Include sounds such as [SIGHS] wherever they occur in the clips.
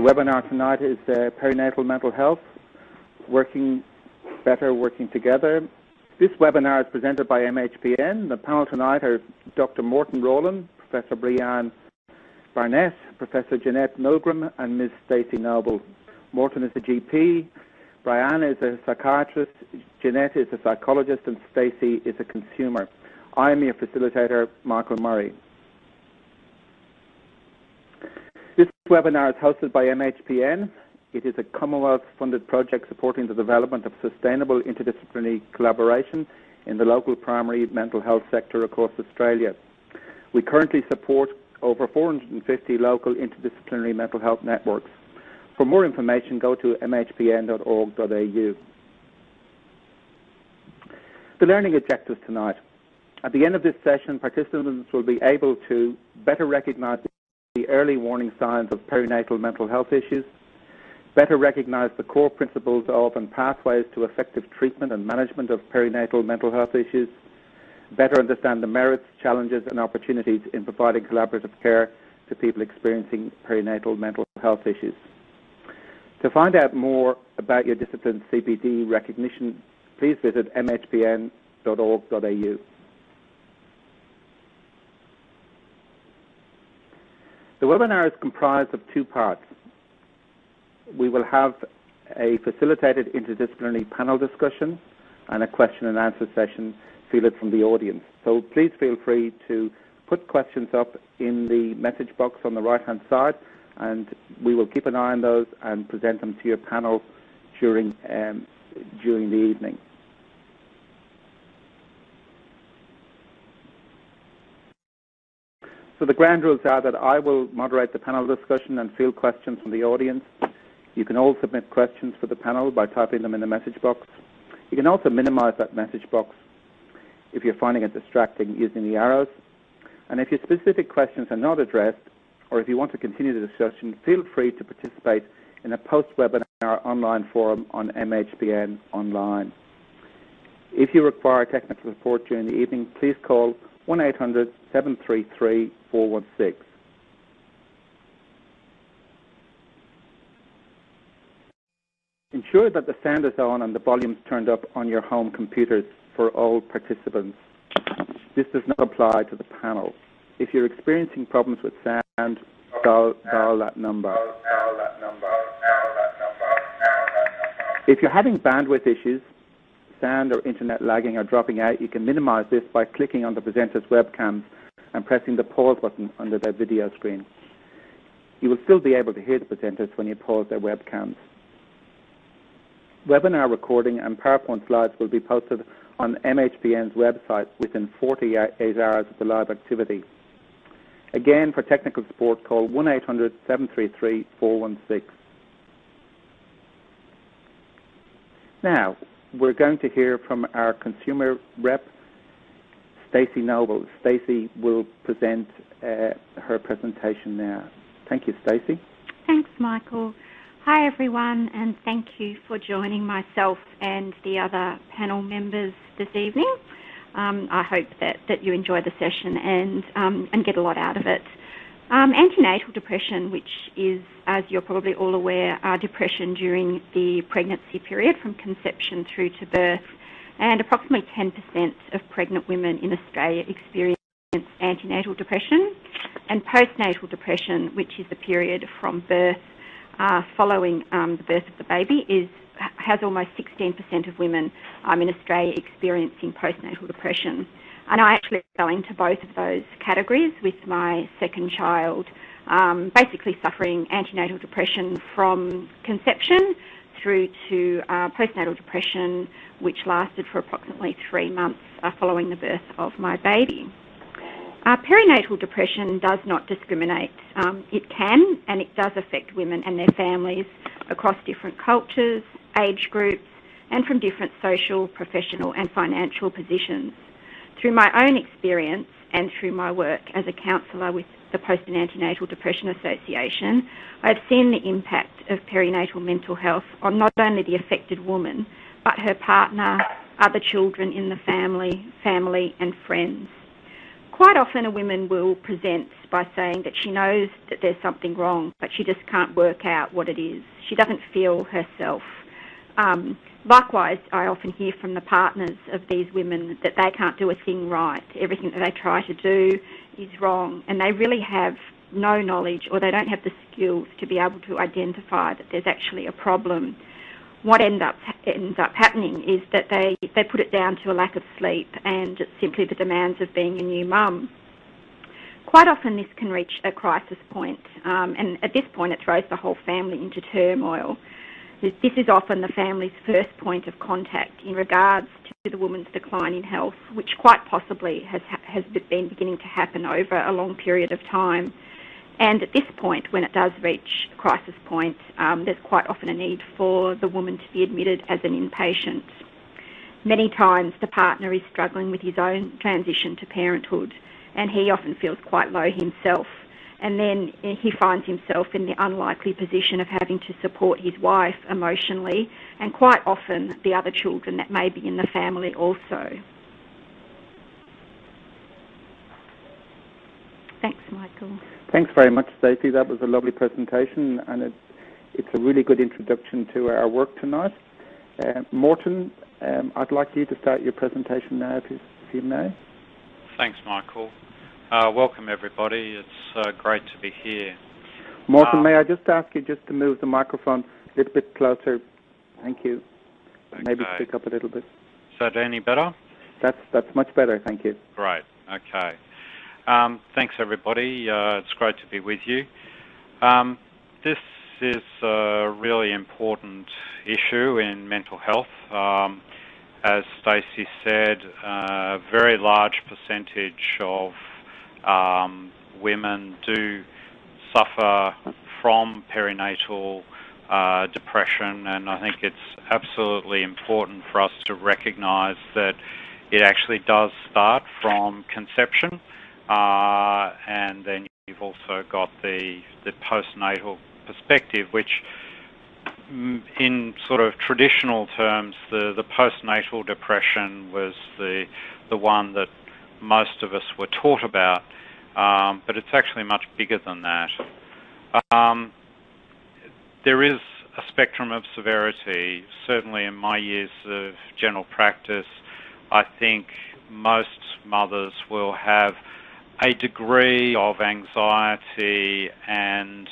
The webinar tonight is uh, perinatal mental health, working better, working together. This webinar is presented by MHPN. The panel tonight are Dr. Morton Rowland, Professor Brianne Barnett, Professor Jeanette Milgrom, and Ms. Stacey Noble. Morton is a GP, Brianne is a psychiatrist, Jeanette is a psychologist, and Stacey is a consumer. I am your facilitator, Michael Murray. This webinar is hosted by MHPN. It is a Commonwealth-funded project supporting the development of sustainable interdisciplinary collaboration in the local primary mental health sector across Australia. We currently support over 450 local interdisciplinary mental health networks. For more information, go to mhpn.org.au. The learning objectives tonight. At the end of this session, participants will be able to better recognize the early warning signs of perinatal mental health issues, better recognize the core principles of and pathways to effective treatment and management of perinatal mental health issues, better understand the merits, challenges and opportunities in providing collaborative care to people experiencing perinatal mental health issues. To find out more about your discipline's CPD recognition, please visit mhpn.org.au. The webinar is comprised of two parts. We will have a facilitated interdisciplinary panel discussion and a question and answer session fielded from the audience. So please feel free to put questions up in the message box on the right-hand side and we will keep an eye on those and present them to your panel during, um, during the evening. So the ground rules are that I will moderate the panel discussion and field questions from the audience. You can all submit questions for the panel by typing them in the message box. You can also minimize that message box if you're finding it distracting using the arrows. And if your specific questions are not addressed, or if you want to continue the discussion, feel free to participate in a post-webinar online forum on MHPN Online. If you require technical support during the evening, please call 1-800-733-416. Ensure that the sound is on and the volume is turned up on your home computers for all participants. This does not apply to the panel. If you're experiencing problems with sound, dial, dial that number. If you're having bandwidth issues, sound or internet lagging or dropping out, you can minimize this by clicking on the presenter's webcams and pressing the pause button under their video screen. You will still be able to hear the presenters when you pause their webcams. Webinar recording and PowerPoint slides will be posted on MHPN's website within 48 hours of the live activity. Again, for technical support, call 1-800-733-416. Now, we're going to hear from our consumer rep, Stacey Noble. Stacey will present uh, her presentation now. Thank you, Stacey. Thanks, Michael. Hi, everyone, and thank you for joining myself and the other panel members this evening. Um, I hope that, that you enjoy the session and, um, and get a lot out of it. Um, antenatal depression, which is, as you're probably all aware, uh, depression during the pregnancy period from conception through to birth, and approximately 10% of pregnant women in Australia experience antenatal depression, and postnatal depression, which is the period from birth uh, following um, the birth of the baby, is has almost 16% of women um, in Australia experiencing postnatal depression. And I actually fell into both of those categories with my second child, um, basically suffering antenatal depression from conception through to uh, postnatal depression, which lasted for approximately three months uh, following the birth of my baby. Uh, perinatal depression does not discriminate. Um, it can and it does affect women and their families across different cultures, age groups, and from different social, professional, and financial positions. Through my own experience and through my work as a counsellor with the Post and Antenatal Depression Association, I've seen the impact of perinatal mental health on not only the affected woman, but her partner, other children in the family, family and friends. quite often a woman will present by saying that she knows that there's something wrong, but she just can't work out what it is. She doesn't feel herself. Um, likewise, I often hear from the partners of these women that they can't do a thing right. Everything that they try to do is wrong, and they really have no knowledge or they don't have the skills to be able to identify that there's actually a problem. What end up, ends up happening is that they, they put it down to a lack of sleep and it's simply the demands of being a new mum. Quite often this can reach a crisis point, um, and at this point it throws the whole family into turmoil. This is often the family's first point of contact in regards to the woman's decline in health, which quite possibly has, has been beginning to happen over a long period of time. And at this point, when it does reach crisis point, um, there's quite often a need for the woman to be admitted as an inpatient. Many times the partner is struggling with his own transition to parenthood and he often feels quite low himself and then he finds himself in the unlikely position of having to support his wife emotionally and quite often the other children that may be in the family also. Thanks, Michael. Thanks very much, Stacey. That was a lovely presentation and it, it's a really good introduction to our work tonight. Uh, Morton, um, I'd like you to start your presentation now, if you, if you may. Thanks, Michael. Uh, welcome, everybody. It's uh, great to be here. Morton, uh, may I just ask you just to move the microphone a little bit closer? Thank you. Okay. Maybe speak up a little bit. Is that any better? That's that's much better. Thank you. Great. Okay. Um, thanks, everybody. Uh, it's great to be with you. Um, this is a really important issue in mental health. Um, as Stacey said, a very large percentage of um, women do suffer from perinatal uh, depression, and I think it's absolutely important for us to recognise that it actually does start from conception, uh, and then you've also got the the postnatal perspective, which mm, in sort of traditional terms, the, the postnatal depression was the the one that most of us were taught about, um, but it's actually much bigger than that. Um, there is a spectrum of severity. Certainly in my years of general practice, I think most mothers will have a degree of anxiety and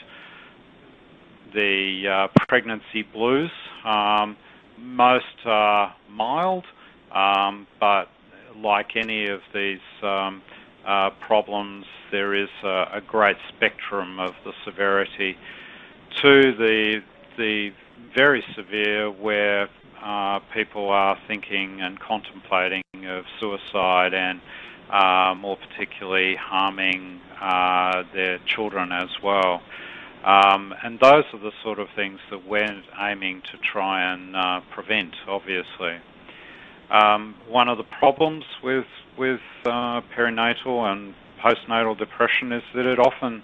the uh, pregnancy blues. Um, most are mild, um, but like any of these um, uh, problems, there is a, a, great spectrum of the severity to the the very severe where uh, people are thinking and contemplating of suicide and uh, more particularly harming uh, their children as well. Um, and those are the sort of things that we're aiming to try and uh, prevent, obviously. Um, one of the problems with with uh, perinatal and postnatal depression is that it often,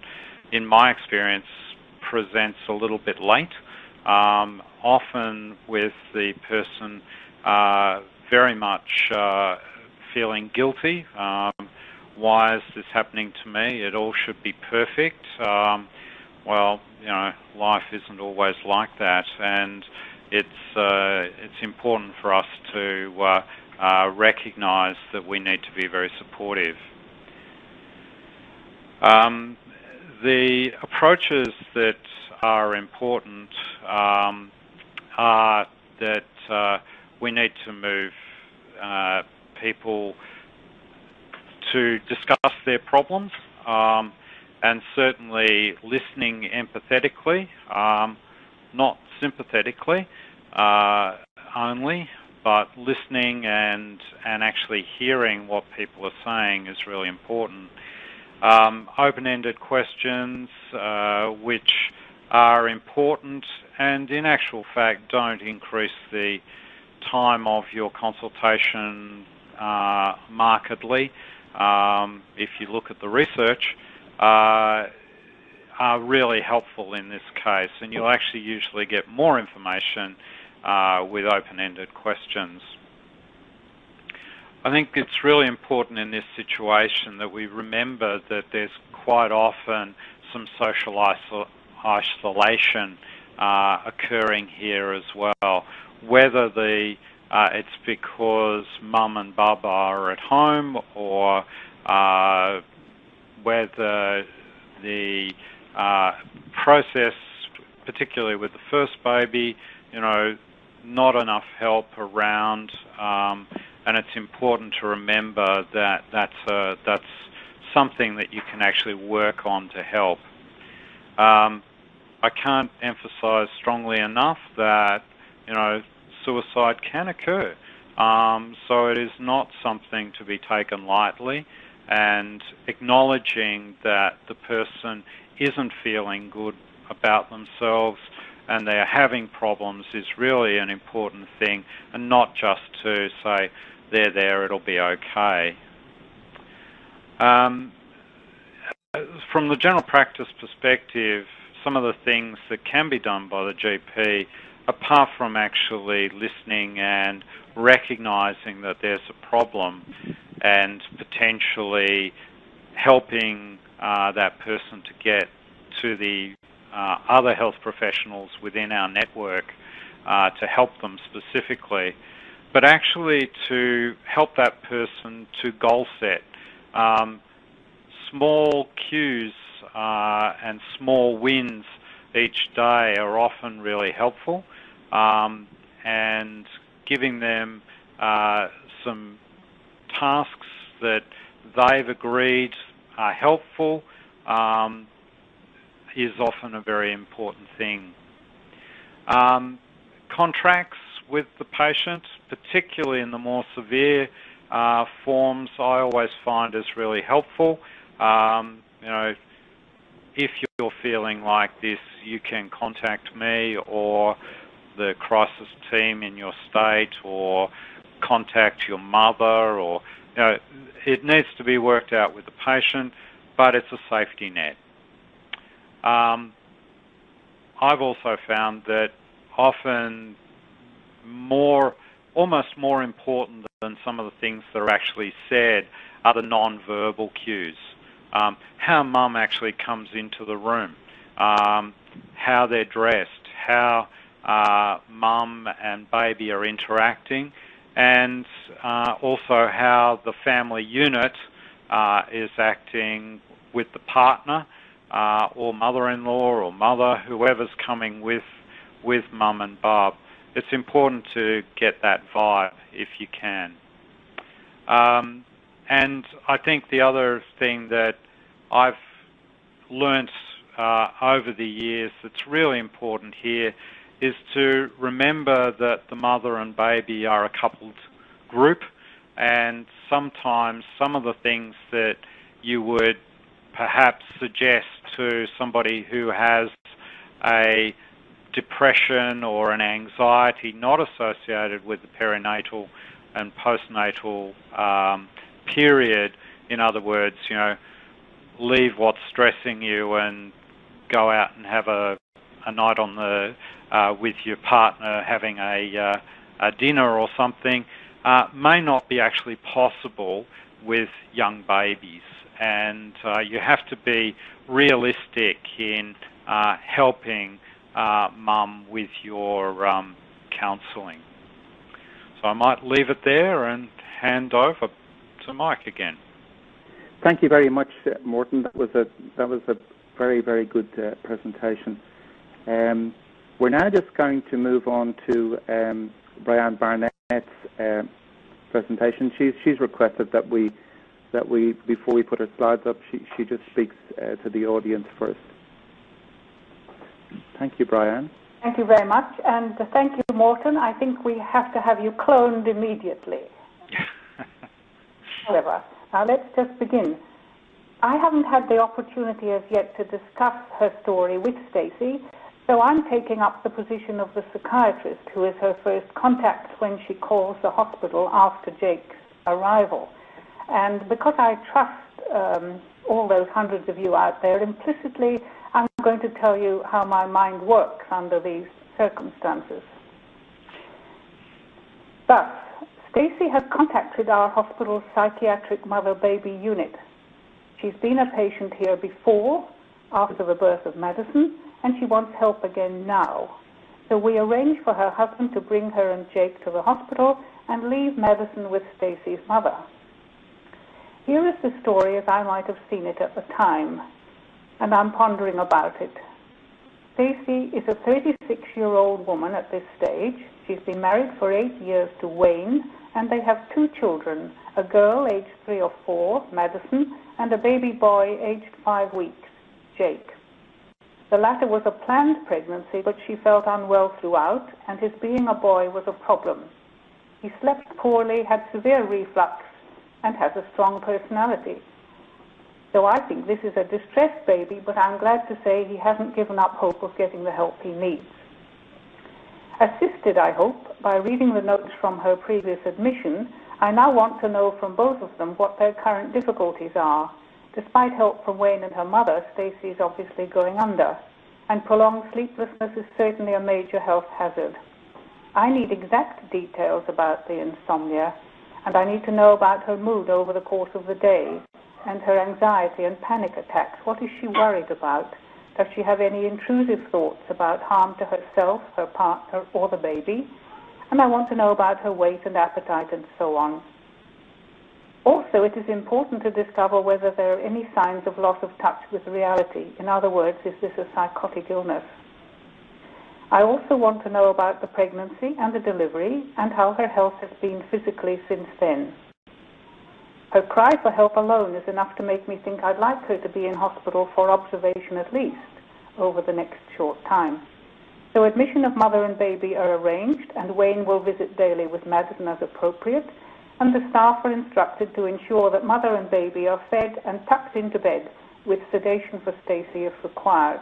in my experience, presents a little bit late. Um, often with the person uh, very much uh, feeling guilty. Um, why is this happening to me? It all should be perfect. Um, well, you know, life isn't always like that, and it's uh, it's important for us to uh, uh, recognise that we need to be very supportive. Um, the approaches that are important um, are that uh, we need to move uh, people to discuss their problems um, and certainly listening empathetically, um, not sympathetically uh, only, but listening and and actually hearing what people are saying is really important. Um, open-ended questions, uh, which are important, and in actual fact don't increase the time of your consultation uh, markedly. Um, if you look at the research, uh, are really helpful in this case, and you'll actually usually get more information uh, with open-ended questions. I think it's really important in this situation that we remember that there's quite often some social iso isolation uh, occurring here as well. Whether the uh, it's because mum and baba are at home or uh, whether the uh, process, particularly with the first baby, you know, not enough help around, um, and it's important to remember that that's a, that's something that you can actually work on to help. Um, I can't emphasize strongly enough that you know suicide can occur. Um, so it is not something to be taken lightly, and acknowledging that the person isn't feeling good about themselves and they're having problems is really an important thing, and not just to say, they're there, it'll be okay. Um, from the general practice perspective, some of the things that can be done by the GP, apart from actually listening and recognizing that there's a problem and potentially helping uh, that person to get to the uh, other health professionals within our network uh, to help them specifically, but actually to help that person to goal set. Um, small cues uh, and small wins each day are often really helpful, um, and giving them uh, some tasks that they've agreed are helpful um, is often a very important thing. Um, contracts with the patient, particularly in the more severe uh, forms, I always find is really helpful. Um, you know, if you're feeling like this, you can contact me or the crisis team in your state or contact your mother or, you know, it needs to be worked out with the patient, but it's a safety net. Um, I've also found that often more, almost more important than some of the things that are actually said are the non-verbal cues um, how mum actually comes into the room, um, how they're dressed, how uh, mum and baby are interacting, and uh, also how the family unit uh, is acting with the partner uh, or mother-in-law or mother, whoever's coming with with mum and bub. It's important to get that vibe if you can. Um, and I think the other thing that I've learnt uh, over the years that's really important here is to remember that the mother and baby are a coupled group and sometimes some of the things that you would perhaps suggest to somebody who has a depression or an anxiety not associated with the perinatal and postnatal um, period. In other words, you know, leave what's stressing you and go out and have a, a night on the uh, with your partner having a, uh, a dinner or something uh, may not be actually possible with young babies. And uh, you have to be realistic in helping mum with your um, counselling. So I might leave it there and hand over to Mike again. Thank you very much, Morton. That was a that was a very very good uh, presentation. Um, we're now just going to move on to um, Brianne Barnett's uh, presentation. She's she's requested that we that we before we put her slides up, she she just speaks uh, to the audience first. Thank you, Brianne. Thank you very much, and thank you, Morton. I think we have to have you cloned immediately. [LAUGHS] However, now let's just begin. I haven't had the opportunity as yet to discuss her story with Stacey, so I'm taking up the position of the psychiatrist who is her first contact when she calls the hospital after Jake's arrival. And because I trust um, all those hundreds of you out there, implicitly I'm going to tell you how my mind works under these circumstances. Thus, Stacey has contacted our hospital's psychiatric mother-baby unit. She's been a patient here before, after the birth of Madison, and she wants help again now. So we arrange for her husband to bring her and Jake to the hospital and leave Madison with Stacy's mother. Here is the story as I might have seen it at the time, and I'm pondering about it. Stacy is a 36-year-old woman at this stage. She's been married for eight years to Wayne, and they have two children, a girl aged three or four, Madison, and a baby boy aged five weeks, Jake. The latter was a planned pregnancy, but she felt unwell throughout, and his being a boy was a problem. He slept poorly, had severe reflux, and has a strong personality. So I think this is a distressed baby, but I'm glad to say he hasn't given up hope of getting the help he needs. Assisted, I hope, by reading the notes from her previous admission, I now want to know from both of them what their current difficulties are. Despite help from Wayne and her mother, Stacey is obviously going under, and prolonged sleeplessness is certainly a major health hazard. I need exact details about the insomnia, and I need to know about her mood over the course of the day, and her anxiety and panic attacks. What is she worried about? Does she have any intrusive thoughts about harm to herself, her partner, or the baby? And I want to know about her weight and appetite and so on. Also, it is important to discover whether there are any signs of loss of touch with reality. In other words, is this a psychotic illness? I also want to know about the pregnancy and the delivery and how her health has been physically since then. Her cry for help alone is enough to make me think I'd like her to be in hospital for observation at least over the next short time. So admission of mother and baby are arranged, and Wayne will visit daily with Madison as appropriate, and the staff are instructed to ensure that mother and baby are fed and tucked into bed with sedation for Stacey if required.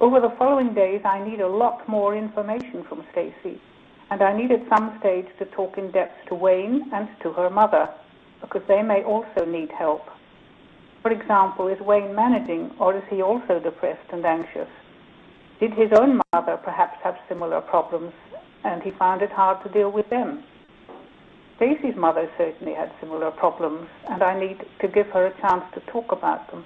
Over the following days, I need a lot more information from Stacey, and I need at some stage to talk in depth to Wayne and to her mother because they may also need help. For example, is Wayne managing or is he also depressed and anxious? Did his own mother perhaps have similar problems and he found it hard to deal with them? Stacey's mother certainly had similar problems and I need to give her a chance to talk about them.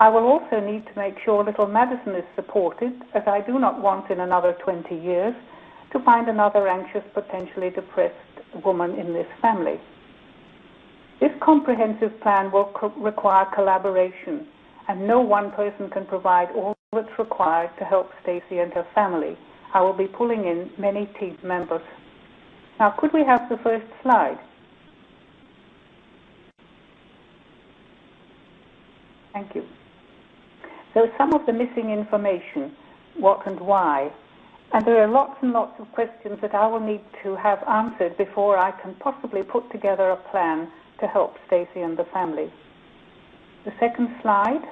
I will also need to make sure little Madison is supported as I do not want in another 20 years to find another anxious, potentially depressed woman in this family. This comprehensive plan will co- require collaboration, and no one person can provide all that's required to help Stacey and her family. I will be pulling in many team members. Now, could we have the first slide? Thank you. So some of the missing information, what and why, and there are lots and lots of questions that I will need to have answered before I can possibly put together a plan to help Stacey and the family. The second slide.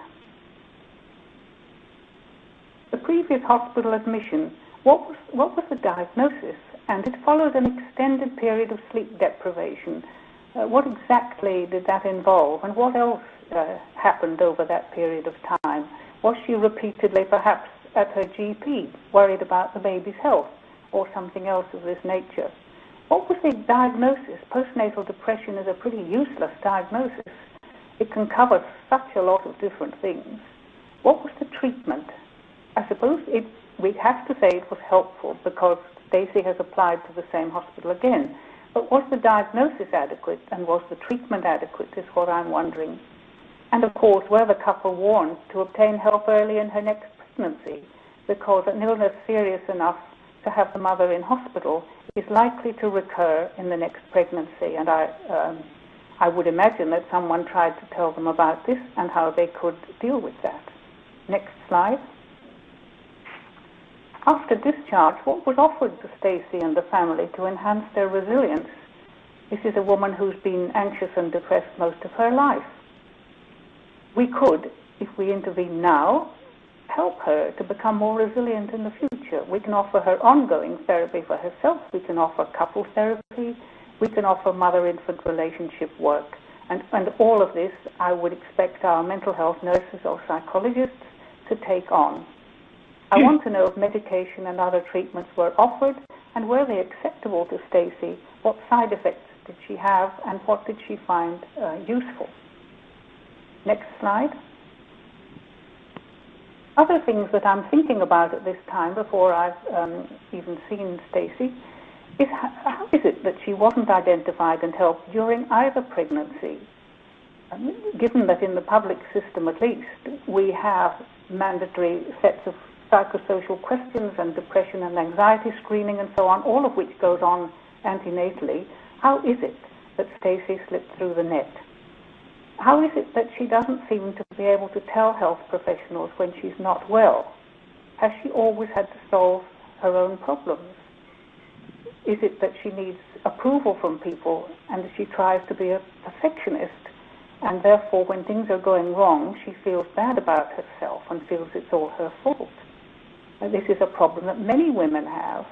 The previous hospital admission, what was, what was the diagnosis? And it followed an extended period of sleep deprivation. Uh, what exactly did that involve, and what else uh, happened over that period of time? Was she repeatedly, perhaps at her GP, worried about the baby's health, or something else of this nature? What was the diagnosis? Postnatal depression is a pretty useless diagnosis. It can cover such a lot of different things. What was the treatment? I suppose it, we have to say it was helpful because Stacey has applied to the same hospital again. But was the diagnosis adequate and was the treatment adequate is what I'm wondering. And of course, were the couple warned to obtain help early in her next pregnancy because an illness serious enough to have the mother in hospital is likely to recur in the next pregnancy. And I, um, I would imagine that someone tried to tell them about this and how they could deal with that. Next slide. After discharge, what was offered to Stacey and the family to enhance their resilience? This is a woman who's been anxious and depressed most of her life. We could, if we intervene now, help her to become more resilient in the future. We can offer her ongoing therapy for herself. We can offer couple therapy. We can offer mother-infant relationship work. And, and all of this, I would expect our mental health nurses or psychologists to take on. I want to know if medication and other treatments were offered and were they acceptable to Stacey? What side effects did she have, and what did she find uh, useful? Next slide. Other things that I'm thinking about at this time, before I've um, even seen Stacey, is how, how is it that she wasn't identified and helped during either pregnancy? Um, given that in the public system, at least, we have mandatory sets of psychosocial questions and depression and anxiety screening and so on, all of which goes on antenatally, how is it that Stacey slipped through the net? How is it that she doesn't seem to be able to tell health professionals when she's not well? Has she always had to solve her own problems? Is it that she needs approval from people and she tries to be a perfectionist and therefore when things are going wrong she feels bad about herself and feels it's all her fault? This is a problem that many women have.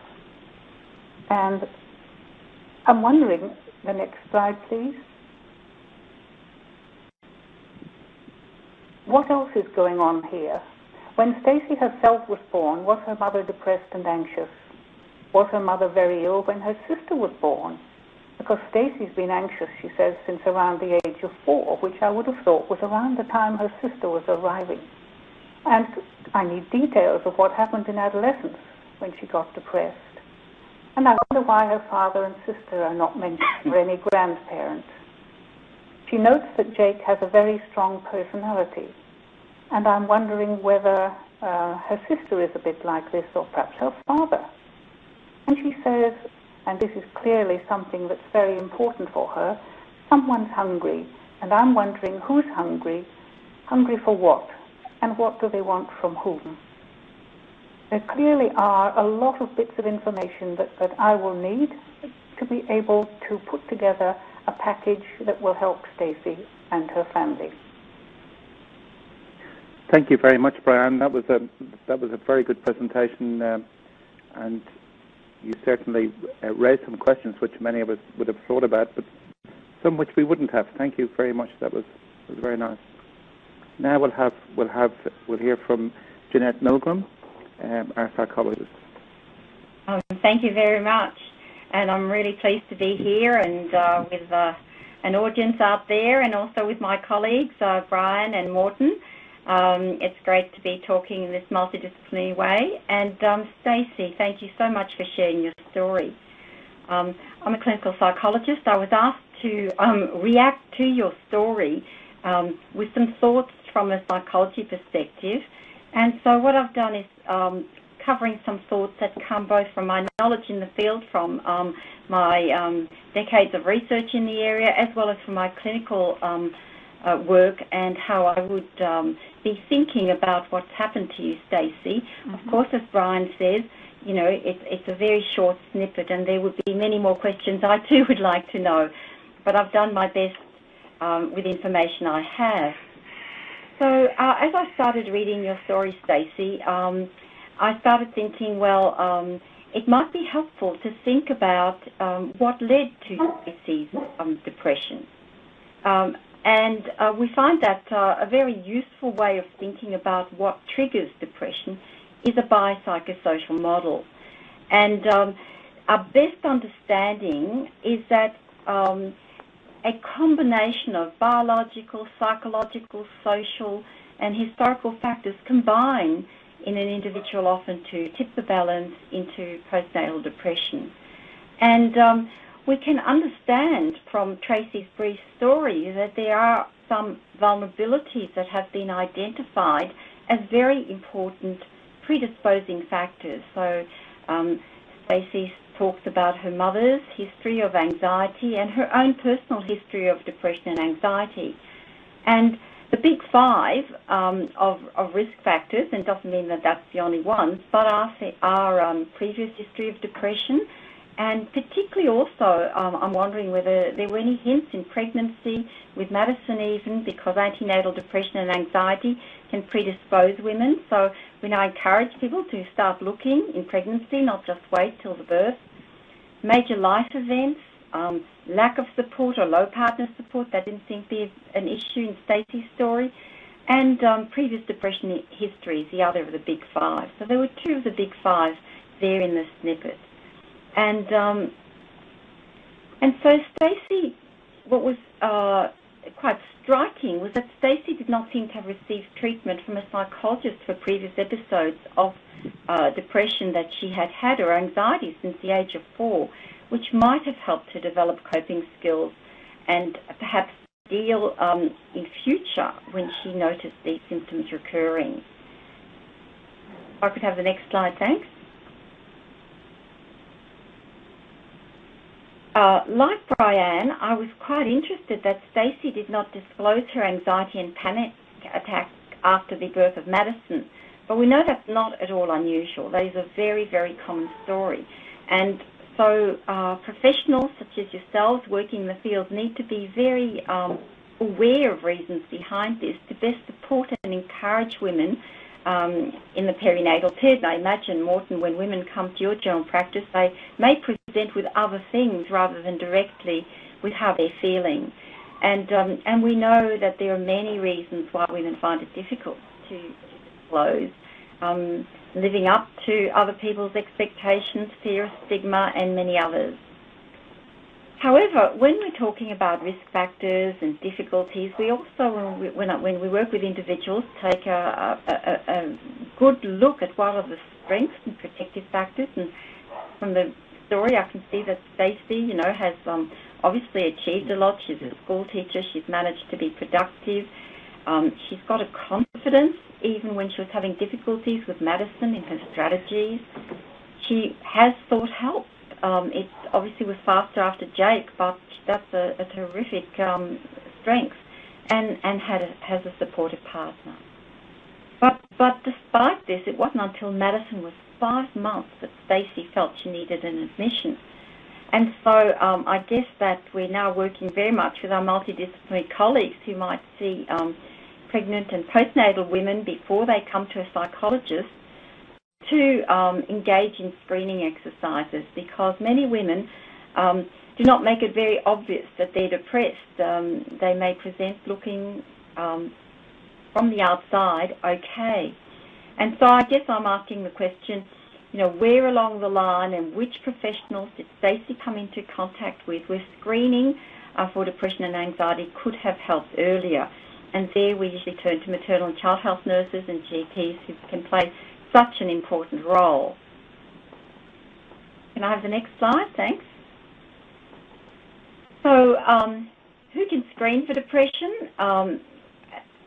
And I'm wondering, the next slide please. What else is going on here? When Stacey herself was born, was her mother depressed and anxious? Was her mother very ill when her sister was born? Because Stacey's been anxious, she says, since around the age of four, which I would have thought was around the time her sister was arriving. And I need details of what happened in adolescence when she got depressed. And I wonder why her father and sister are not mentioned or any [COUGHS] grandparents. She notes that Jake has a very strong personality, and I'm wondering whether uh, her sister is a bit like this, or perhaps her father. And she says, and this is clearly something that's very important for her, someone's hungry, and I'm wondering who's hungry, hungry for what, and what do they want from whom. There clearly are a lot of bits of information that, that I will need to be able to put together a package that will help Stacey and her family. Thank you very much, Brian. That was a that was a very good presentation, um, and you certainly uh, raised some questions which many of us would have thought about, but some which we wouldn't have. Thank you very much. That was was very nice. Now we'll have we'll have we'll hear from Jeanette Milgrom, um, our psychologist. Um, thank you very much and I'm really pleased to be here and uh, with uh, an audience out there and also with my colleagues, uh, Brian and Morton. Um, it's great to be talking in this multidisciplinary way. And um, Stacey, thank you so much for sharing your story. Um, I'm a clinical psychologist. I was asked to um, react to your story um, with some thoughts from a psychology perspective. And so what I've done is um, covering some thoughts that come both from my knowledge in the field, from um, my um, decades of research in the area, as well as from my clinical um, uh, work and how I would um, be thinking about what's happened to you, Stacey. Mm-hmm. Of course, as Brian says, you know, it's, it's a very short snippet, and there would be many more questions I too would like to know. But I've done my best um, with information I have. So uh, as I started reading your story, Stacey, um, I started thinking, well, um, it might be helpful to think about um, what led to Stacey's um, depression. Um, and uh, we find that uh, a very useful way of thinking about what triggers depression is a biopsychosocial model. And um, our best understanding is that a combination of biological, psychological, social, and historical factors combine in an individual often to tip the balance into postnatal depression. And um, we can understand from Tracy's brief story that there are some vulnerabilities that have been identified as very important predisposing factors. So um, Stacey talks about her mother's history of anxiety and her own personal history of depression and anxiety. And the big five um, of, of, risk factors, and doesn't mean that that's the only ones, but are, um, previous history of depression, and particularly also, um, I'm wondering whether there were any hints in pregnancy with Madison even, because antenatal depression and anxiety can predispose women. So we now encourage people to start looking in pregnancy, not just wait till the birth. Major life events, um, lack of support or low partner support, that didn't seem to be an issue in Stacey's story. And um, previous depression history is the other of the big five. So there were two of the big five there in the snippet. And um, and so Stacey, what was uh, quite striking was that Stacey did not seem to have received treatment from a psychologist for previous episodes of uh, depression that she had had or anxiety since the age of four, which might have helped to develop coping skills and perhaps deal um, in future when she noticed these symptoms recurring. I could have the next slide, thanks. Uh, like Brianne, I was quite interested that Stacey did not disclose her anxiety and panic attack after the birth of Madison, but we know that's not at all unusual. That is a very, very common story. And so uh, professionals such as yourselves working in the field need to be very um, aware of reasons behind this to best support and encourage women um, in the perinatal period. I imagine, Morton, when women come to your general practice, they may present with other things rather than directly with how they're feeling. And, um, and we know that there are many reasons why women find it difficult to, to disclose. Um, living up to other people's expectations, fear of stigma, and many others. However, when we're talking about risk factors and difficulties, we also, when we, when, we work with individuals, take a, a, a, good look at what are the strengths and protective factors. And from the story, I can see that Stacey, you know, has um, obviously achieved a lot. She's a school teacher. She's managed to be productive. Um, she's got a confidence even when she was having difficulties with Madison in her strategies. She has sought help um, it obviously was faster after Jake, but that's a, a terrific um, strength, and and had a, has a supportive partner. But but despite this, it wasn't until Madison was five months that Stacey felt she needed an admission. And so um, I guess that we're now working very much with our multidisciplinary colleagues who might see um, pregnant and postnatal women before they come to a psychologist to um, engage in screening exercises because many women um, do not make it very obvious that they're depressed. Um, they may present looking um, from the outside okay. And so I guess I'm asking the question, you know, where along the line and which professionals did Stacey come into contact with where screening uh, for depression and anxiety could have helped earlier? And there we usually turn to maternal and child health nurses and GPs who can play such an important role. Can I have the next slide? Thanks. So, um, who can screen for depression? Um,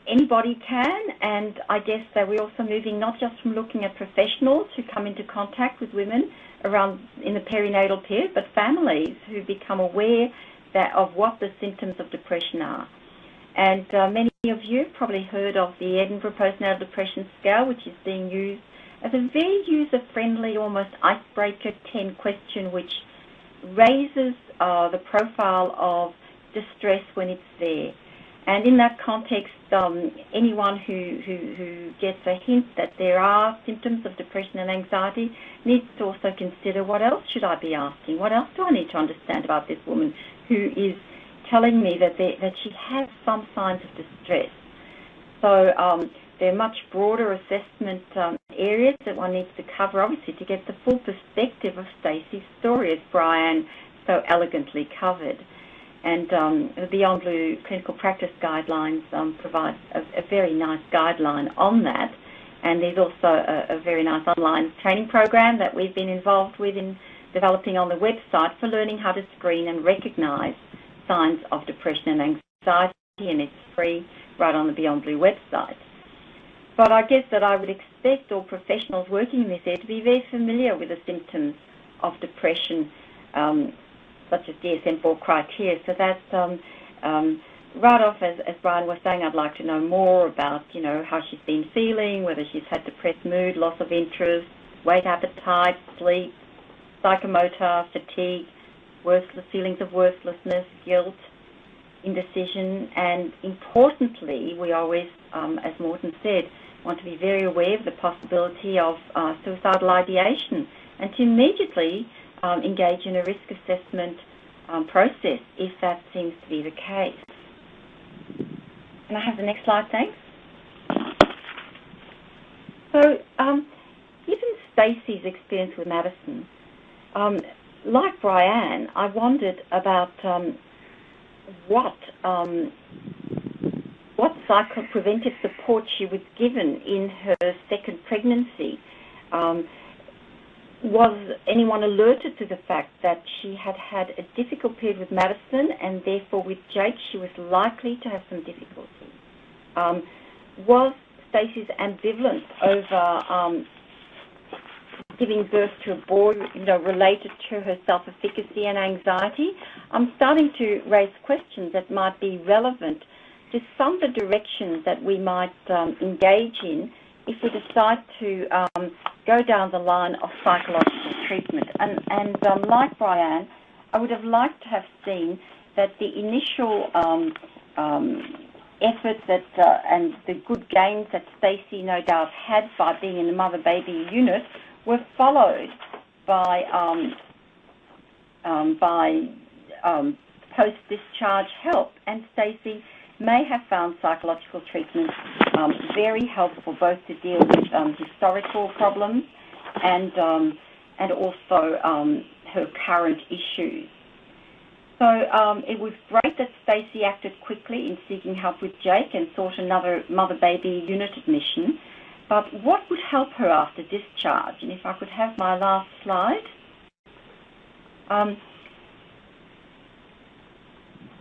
anybody can, and I guess that we're also moving not just from looking at professionals who come into contact with women around in the perinatal period, but families who become aware that of what the symptoms of depression are. And uh, many of you probably heard of the Edinburgh Postnatal Depression Scale, which is being used as a very user-friendly, almost icebreaker 10 question which raises uh, the profile of distress when it's there. And in that context, um, anyone who, who, who, gets a hint that there are symptoms of depression and anxiety needs to also consider what else should I be asking? What else do I need to understand about this woman who is telling me that, that she has some signs of distress? So um, there are much broader assessment um, areas that one needs to cover, obviously, to get the full perspective of Stacey's story, as Brian so elegantly covered. And um, the Beyond Blue clinical practice guidelines um, provide a, a, very nice guideline on that. And there's also a, a, very nice online training program that we've been involved with in developing on the website for learning how to screen and recognise signs of depression and anxiety, and it's free right on the Beyond Blue website. But I guess that I would expect all professionals working in this area to be very familiar with the symptoms of depression, um, such as DSM-4 criteria. So that's um, um, right off, as, as, Brian was saying, I'd like to know more about, you know, how she's been feeling, whether she's had depressed mood, loss of interest, weight appetite, sleep, psychomotor, fatigue, worthless feelings of worthlessness, guilt, indecision, and importantly, we always, um, as Morton said, want to be very aware of the possibility of uh, suicidal ideation and to immediately um, engage in a risk assessment um, process if that seems to be the case. Can I have the next slide, thanks? So, um, given Stacey's experience with Madison, um, like Brianne, I wondered about um, what um, what psychopreventive support she was given in her second pregnancy. Um, was anyone alerted to the fact that she had had a difficult period with Madison and therefore with Jake she was likely to have some difficulty? Um, was Stacey's ambivalence over um, giving birth to a boy, you know, related to her self-efficacy and anxiety? I'm starting to raise questions that might be relevant some of the directions that we might um, engage in if we decide to um, go down the line of psychological treatment. And, and um, like Bryanne, I would have liked to have seen that the initial um, um, effort that uh, and the good gains that Stacey no doubt had by being in the mother-baby unit were followed by um, by post-discharge help. And Stacey may have found psychological treatment um, very helpful, both to deal with um, historical problems and um, and also um, her current issues. So um, it was great that Stacey acted quickly in seeking help with Jake and sought another mother-baby unit admission. But what would help her after discharge? And if I could have my last slide.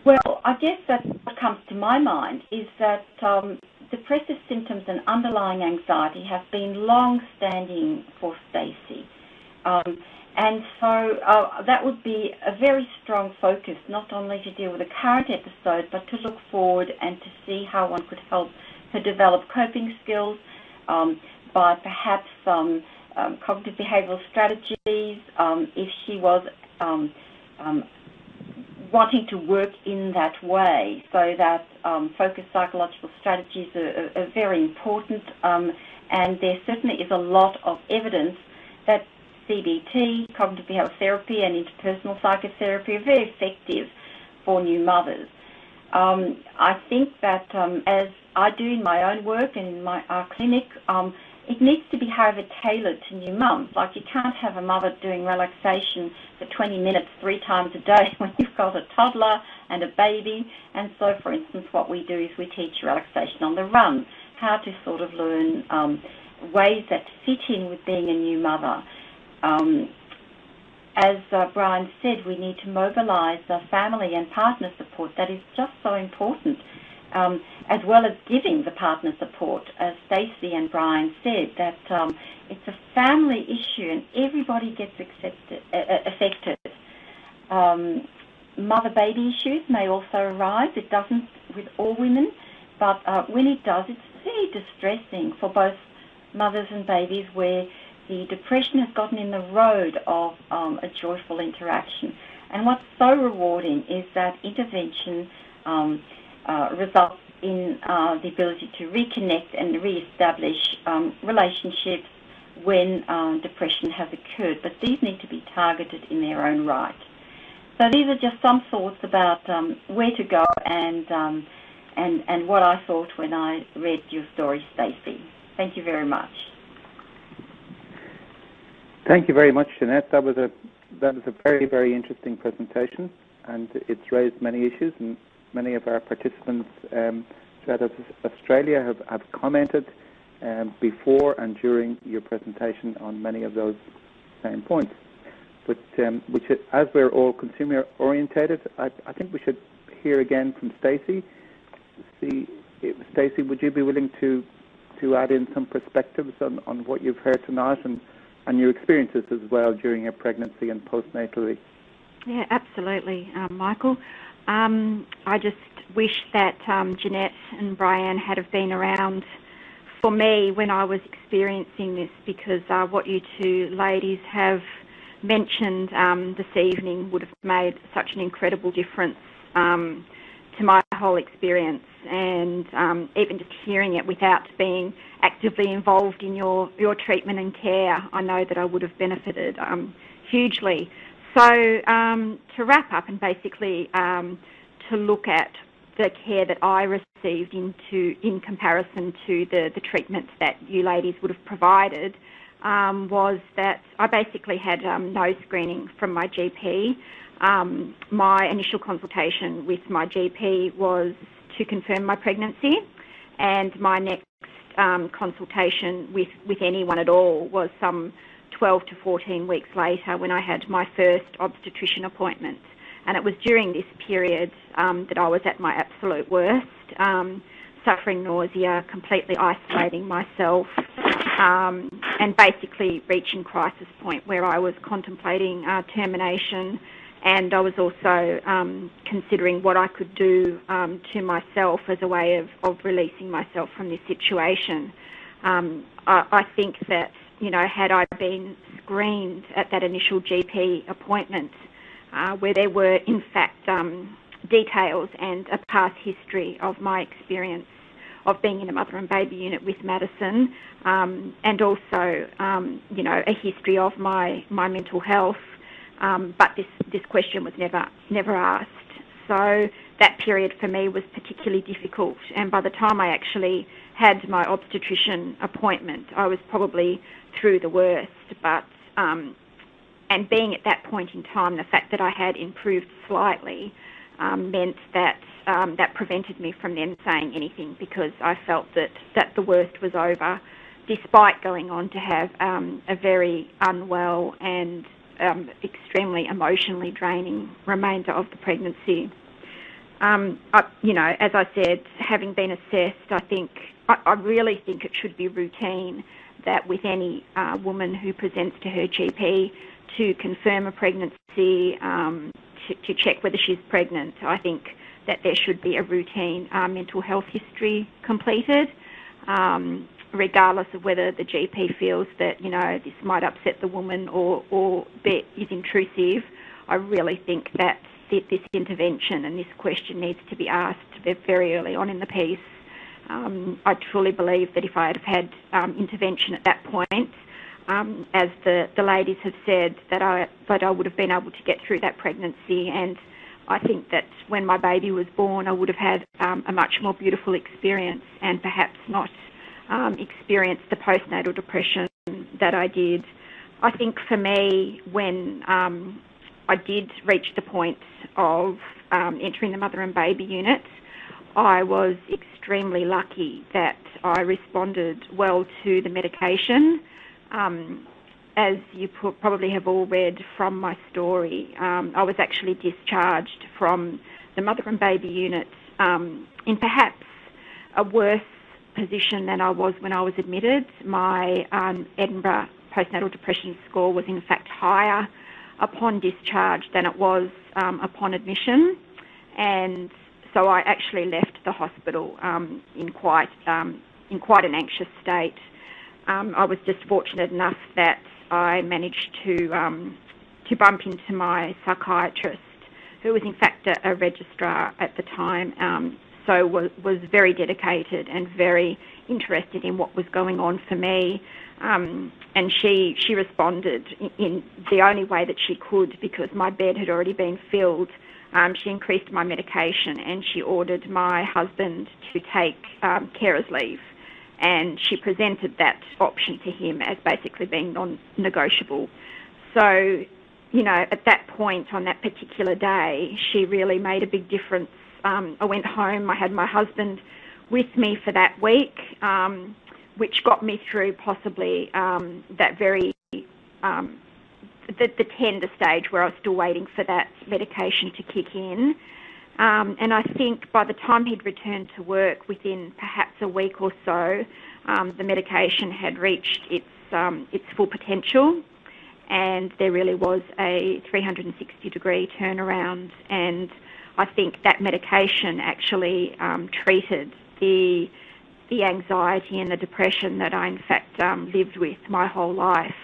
Well, I guess that what comes to my mind is that um, depressive symptoms and underlying anxiety have been long-standing for Stacey. Um, and so uh, that would be a very strong focus, not only to deal with the current episode, but to look forward and to see how one could help her develop coping skills um, by perhaps um, um cognitive behavioral strategies um, if she was um, wanting to work in that way so that um, focused psychological strategies are, are, very important um, and there certainly is a lot of evidence that CBT, cognitive behavioral therapy and interpersonal psychotherapy are very effective for new mothers. Um, I think that um, as I do in my own work and in my our clinic, um, it needs to be, however, tailored to new mums. Like you can't have a mother doing relaxation for 20 minutes three times a day [LAUGHS] when you've got a toddler and a baby. And so, for instance, what we do is we teach relaxation on the run, how to sort of learn um, ways that fit in with being a new mother. Um, as uh, Bryanne said, we need to mobilise the family and partner support. That is just so important um, as well as giving the partner support. As Stacey and Bryanne said, that um, it's a family issue and everybody gets accepted, uh, uh, affected. Um, mother-baby issues may also arise. It doesn't with all women, but uh, when it does, it's very distressing for both mothers and babies where the depression has gotten in the road of um, a joyful interaction. And what's so rewarding is that intervention um, results in uh, the ability to reconnect and re-establish um, relationships when um, depression has occurred. But these need to be targeted in their own right. So these are just some thoughts about um, where to go and, um, and, and what I thought when I read your story, Stacey. Thank you very much. Thank you very much, Jeannette. That was a that was a very very interesting presentation, and it's raised many issues. And many of our participants um, throughout Australia have, have commented um, before and during your presentation on many of those same points. But um, we should, as we're all consumer orientated, I, I think we should hear again from Stacey. See, Stacey, would you be willing to to add in some perspectives on, on what you've heard tonight and, and your experiences as well during your pregnancy and postnatally? Yeah, absolutely, um, Michael. Um, I just wish that um, Jeannette and Bryanne had have been around for me when I was experiencing this because uh, what you two ladies have mentioned um, this evening would have made such an incredible difference um, to my whole experience and um, even just hearing it without being actively involved in your, your treatment and care, I know that I would have benefited um, hugely. So um, to wrap up and basically um, to look at the care that I received into in comparison to the, the treatments that you ladies would have provided, um, was that I basically had um, no screening from my GP. Um, my initial consultation with my GP was to confirm my pregnancy, and my next um, consultation with, with anyone at all was some 12 to 14 weeks later when I had my first obstetrician appointment. And it was during this period um, that I was at my absolute worst, um, suffering nausea, completely isolating myself, um, and basically reaching crisis point where I was contemplating uh, termination. And I was also um, considering what I could do um, to myself as a way of, of releasing myself from this situation. Um, I, I think that you know, had I been screened at that initial GP appointment, uh, where there were in fact um, details and a past history of my experience of being in a mother and baby unit with Madison, um, and also, um, you know, a history of my, my mental health. Um, but this, this question was never never asked. So that period for me was particularly difficult. And by the time I actually had my obstetrician appointment, I was probably through the worst. But um, and being at that point in time, the fact that I had improved slightly um, meant that um, that prevented me from then saying anything because I felt that that the worst was over, despite going on to have um, a very unwell and um, extremely emotionally draining remainder of the pregnancy. Um, I, you know, as I said, having been assessed, I think I, I really think it should be routine that with any uh, woman who presents to her GP to confirm a pregnancy, um, to, to, check whether she's pregnant. I think that there should be a routine uh, mental health history completed, um, regardless of whether the GP feels that you know this might upset the woman or or be, is intrusive. I really think that this intervention and this question needs to be asked very early on in the piece. Um, I truly believe that if I had had um, intervention at that point, um, as the, the ladies have said, that I that I would have been able to get through that pregnancy, and I think that when my baby was born, I would have had um, a much more beautiful experience, and perhaps not um, experienced the postnatal depression that I did. I think for me, when um, I did reach the point of entering the mother and baby unit, I was extremely lucky that I responded well to the medication. Um, as you probably have all read from my story, um, I was actually discharged from the mother and baby unit um, in perhaps a worse position than I was when I was admitted. My um, Edinburgh postnatal depression score was in fact higher upon discharge than it was um, upon admission, and so I actually left the hospital um, in quite um, in quite an anxious state. Um, I was just fortunate enough that I managed to um, to bump into my psychiatrist, who was in fact a, a registrar at the time. Um, so was was very dedicated and very interested in what was going on for me. Um, and she she responded in, in the only way that she could because my bed had already been filled um, she increased my medication and she ordered my husband to take um, carer's leave. And she presented that option to him as basically being non negotiable. So, you know, at that point on that particular day, she really made a big difference. Um, I went home, I had my husband with me for that week, um, which got me through possibly um, that very um, the, the tender stage where I was still waiting for that medication to kick in. Um, and I think by the time he'd returned to work, within perhaps a week or so, um, the medication had reached its um, its full potential, and there really was a 360 degree turnaround. And I think that medication actually um, treated the the anxiety and the depression that I in fact um, lived with my whole life.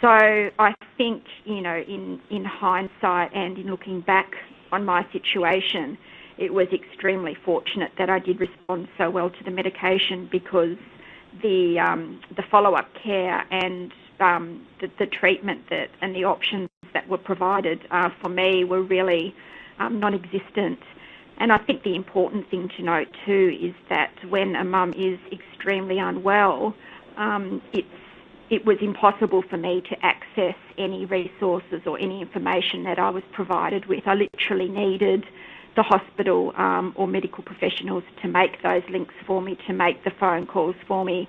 So I think, you know, in, in hindsight and in looking back on my situation, it was extremely fortunate that I did respond so well to the medication because the um, the follow-up care and um, the, the, treatment that and the options that were provided uh, for me were really um, non-existent. And I think the important thing to note too is that when a mum is extremely unwell, um, it's it was impossible for me to access any resources or any information that I was provided with. I literally needed the hospital um, or medical professionals to make those links for me, to make the phone calls for me,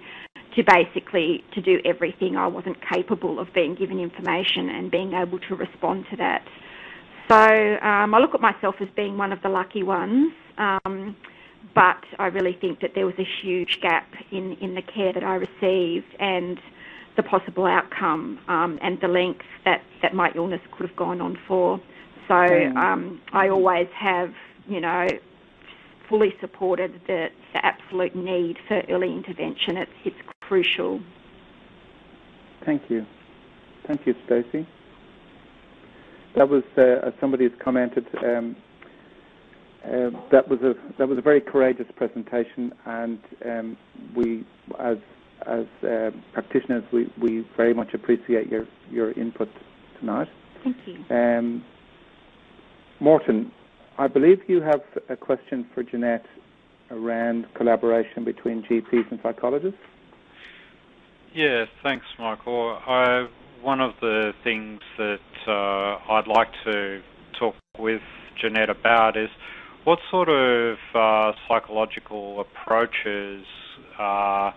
to basically to do everything. I wasn't capable of being given information and being able to respond to that. So um, I look at myself as being one of the lucky ones. Um, but I really think that there was a huge gap in, in the care that I received and the possible outcome um, and the length that, that my illness could have gone on for. So mm. um, I always have, you know, fully supported the, the absolute need for early intervention. It's, it's crucial. Thank you. Thank you, Stacey. That was, uh, as somebody has commented, um, uh, that was a that was a very courageous presentation, and um, we, as as uh, practitioners, we, we very much appreciate your your input tonight. Thank you. Um, Morton, I believe you have a question for Jeannette around collaboration between GPs and psychologists. Yeah, thanks, Michael. I, one of the things that uh, I'd like to talk with Jeannette about is what sort of uh, psychological approaches uh,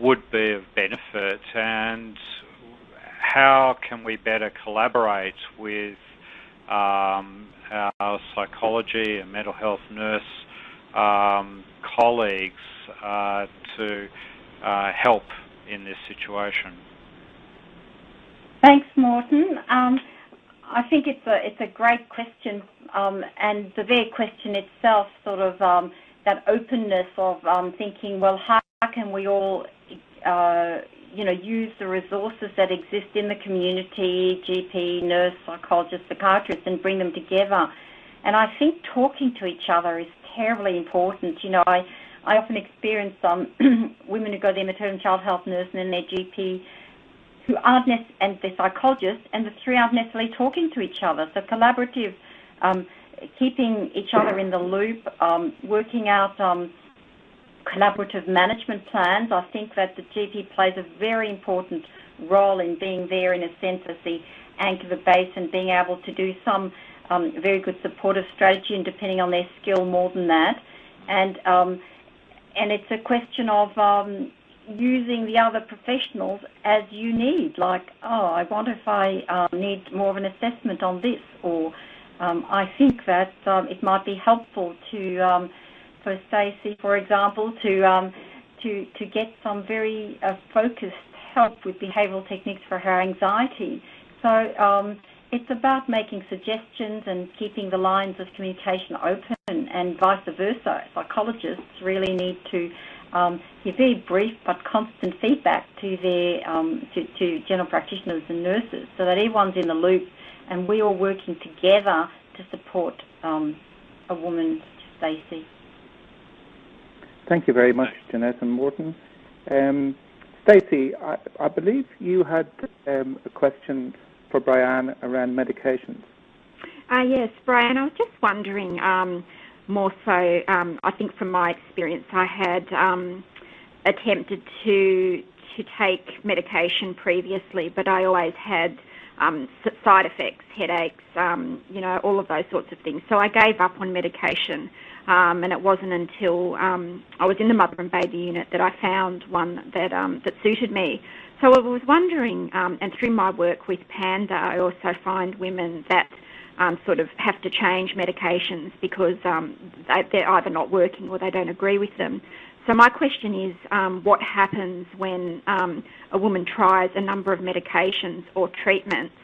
would be of benefit and how can we better collaborate with um, our psychology and mental health nurse um, colleagues uh, to uh, help in this situation? Thanks, Morton. Um, I think it's a it's a great question, um, and the very question itself, sort of um, that openness of um, thinking, well, how can we all, uh, you know, use the resources that exist in the community, GP, nurse, psychologist, psychiatrist, and bring them together. And I think talking to each other is terribly important. You know, I I often experience um, [CLEARS THROAT] women who go to their maternal child health nurse and then their GP who aren't and the psychologist, and the three aren't necessarily talking to each other. So collaborative, um, keeping each other in the loop, um, working out um, collaborative management plans. I think that the GP plays a very important role in being there in a sense as the anchor, the base, and being able to do some um, very good supportive strategy, and depending on their skill, more than that. And um, and it's a question of um, using the other professionals as you need. Like, oh, I wonder if I um, need more of an assessment on this, or um, I think that um, it might be helpful to, um, for Stacey, for example, to um, to to get some very uh, focused help with behavioural techniques for her anxiety. So um, it's about making suggestions and keeping the lines of communication open, and vice versa. Psychologists really need to um, give very brief but constant feedback to their um, to, to, general practitioners and nurses, so that everyone's in the loop and we are working together to support um, a woman, Stacey. Thank you very much, Jeannette and Morton. Um, Stacey, I, I, believe you had um, a question for Bryanne around medications. Uh, yes, Bryanne, I was just wondering um, more so, um, I think from my experience, I had um, attempted to to take medication previously, but I always had um, side effects, headaches, um, you know, all of those sorts of things. So I gave up on medication, um, and it wasn't until um, I was in the mother and baby unit that I found one that um, that suited me. So I was wondering, um, and through my work with Panda, I also find women that um, sort of have to change medications because um, they, are either not working or they don't agree with them. So my question is, what happens when a woman tries a number of medications or treatments